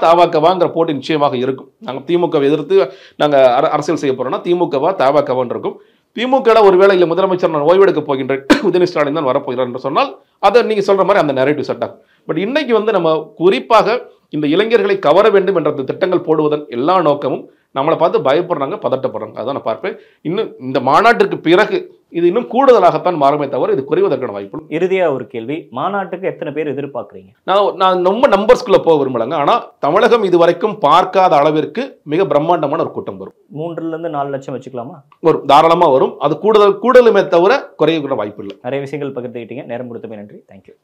தாவாக்கவாங்கிற போட்டி நிச்சயமாக இருக்கும். நாங்க திமுகவை எதிர்த்து நாங்க அர- அரசியல் செய்ய போறோம்னா திமுகவா தாவாக்கவான்னு இருக்கும். திமுக ஒருவேளை இல்ல முதலமைச்சர் நான் ஓய்வெடுக்க போகின்றேன். உதயநிதி ஸ்டாலின் தான் வரப்போகிறார் என்று சொன்னால் அதை நீங்க சொல்ற மாதிரி அந்த நெரேட்டிவ் செட் ஆகும். பட் இன்னைக்கு வந்து நம்ம குறிப்பாக இந்த இளைஞர்களை கவர வேண்டும் என்ற திட்டங்கள் போடுவதன் எல்லா நோக்கமும் நம்மளை பார்த்து பயப்படுறாங்க பதட்டப்படுறாங்க. அதான் நான் பார்ப்பேன். இன்னும் இந்த மாநாட்டிற்கு பிறகு இது இன்னும் கூடுதலாகத்தான் மாறுமே தவிர இது குறைவதற்கான வாய்ப்பு இல்லை. இறுதியா ஒரு கேள்வி மாநாட்டுக்கு எத்தனை பேர் எதிர்பார்க்கறீங்க? நான் நான் ரொம்ப நம்பர்ஸ்குள்ள போக விரும்பலங்க. ஆனா தமிழகம் இது வரைக்கும் பார்க்காத அளவிற்கு மிக பிரம்மாண்டமான ஒரு கூட்டம் வரும். மூன்றுல இருந்து நாலு லட்சம் வச்சுக்கலாமா? வரும். தாராளமா வரும். அது கூடுதல் கூடுதலுமே தவிர குறைய கூட வாய்ப்பு இல்லை. நிறைய விஷயங்கள் பகிர்ந்துக்கிட்டீங்க நேரம் கொடுத்தமே நன்றி. தேங்க்யூ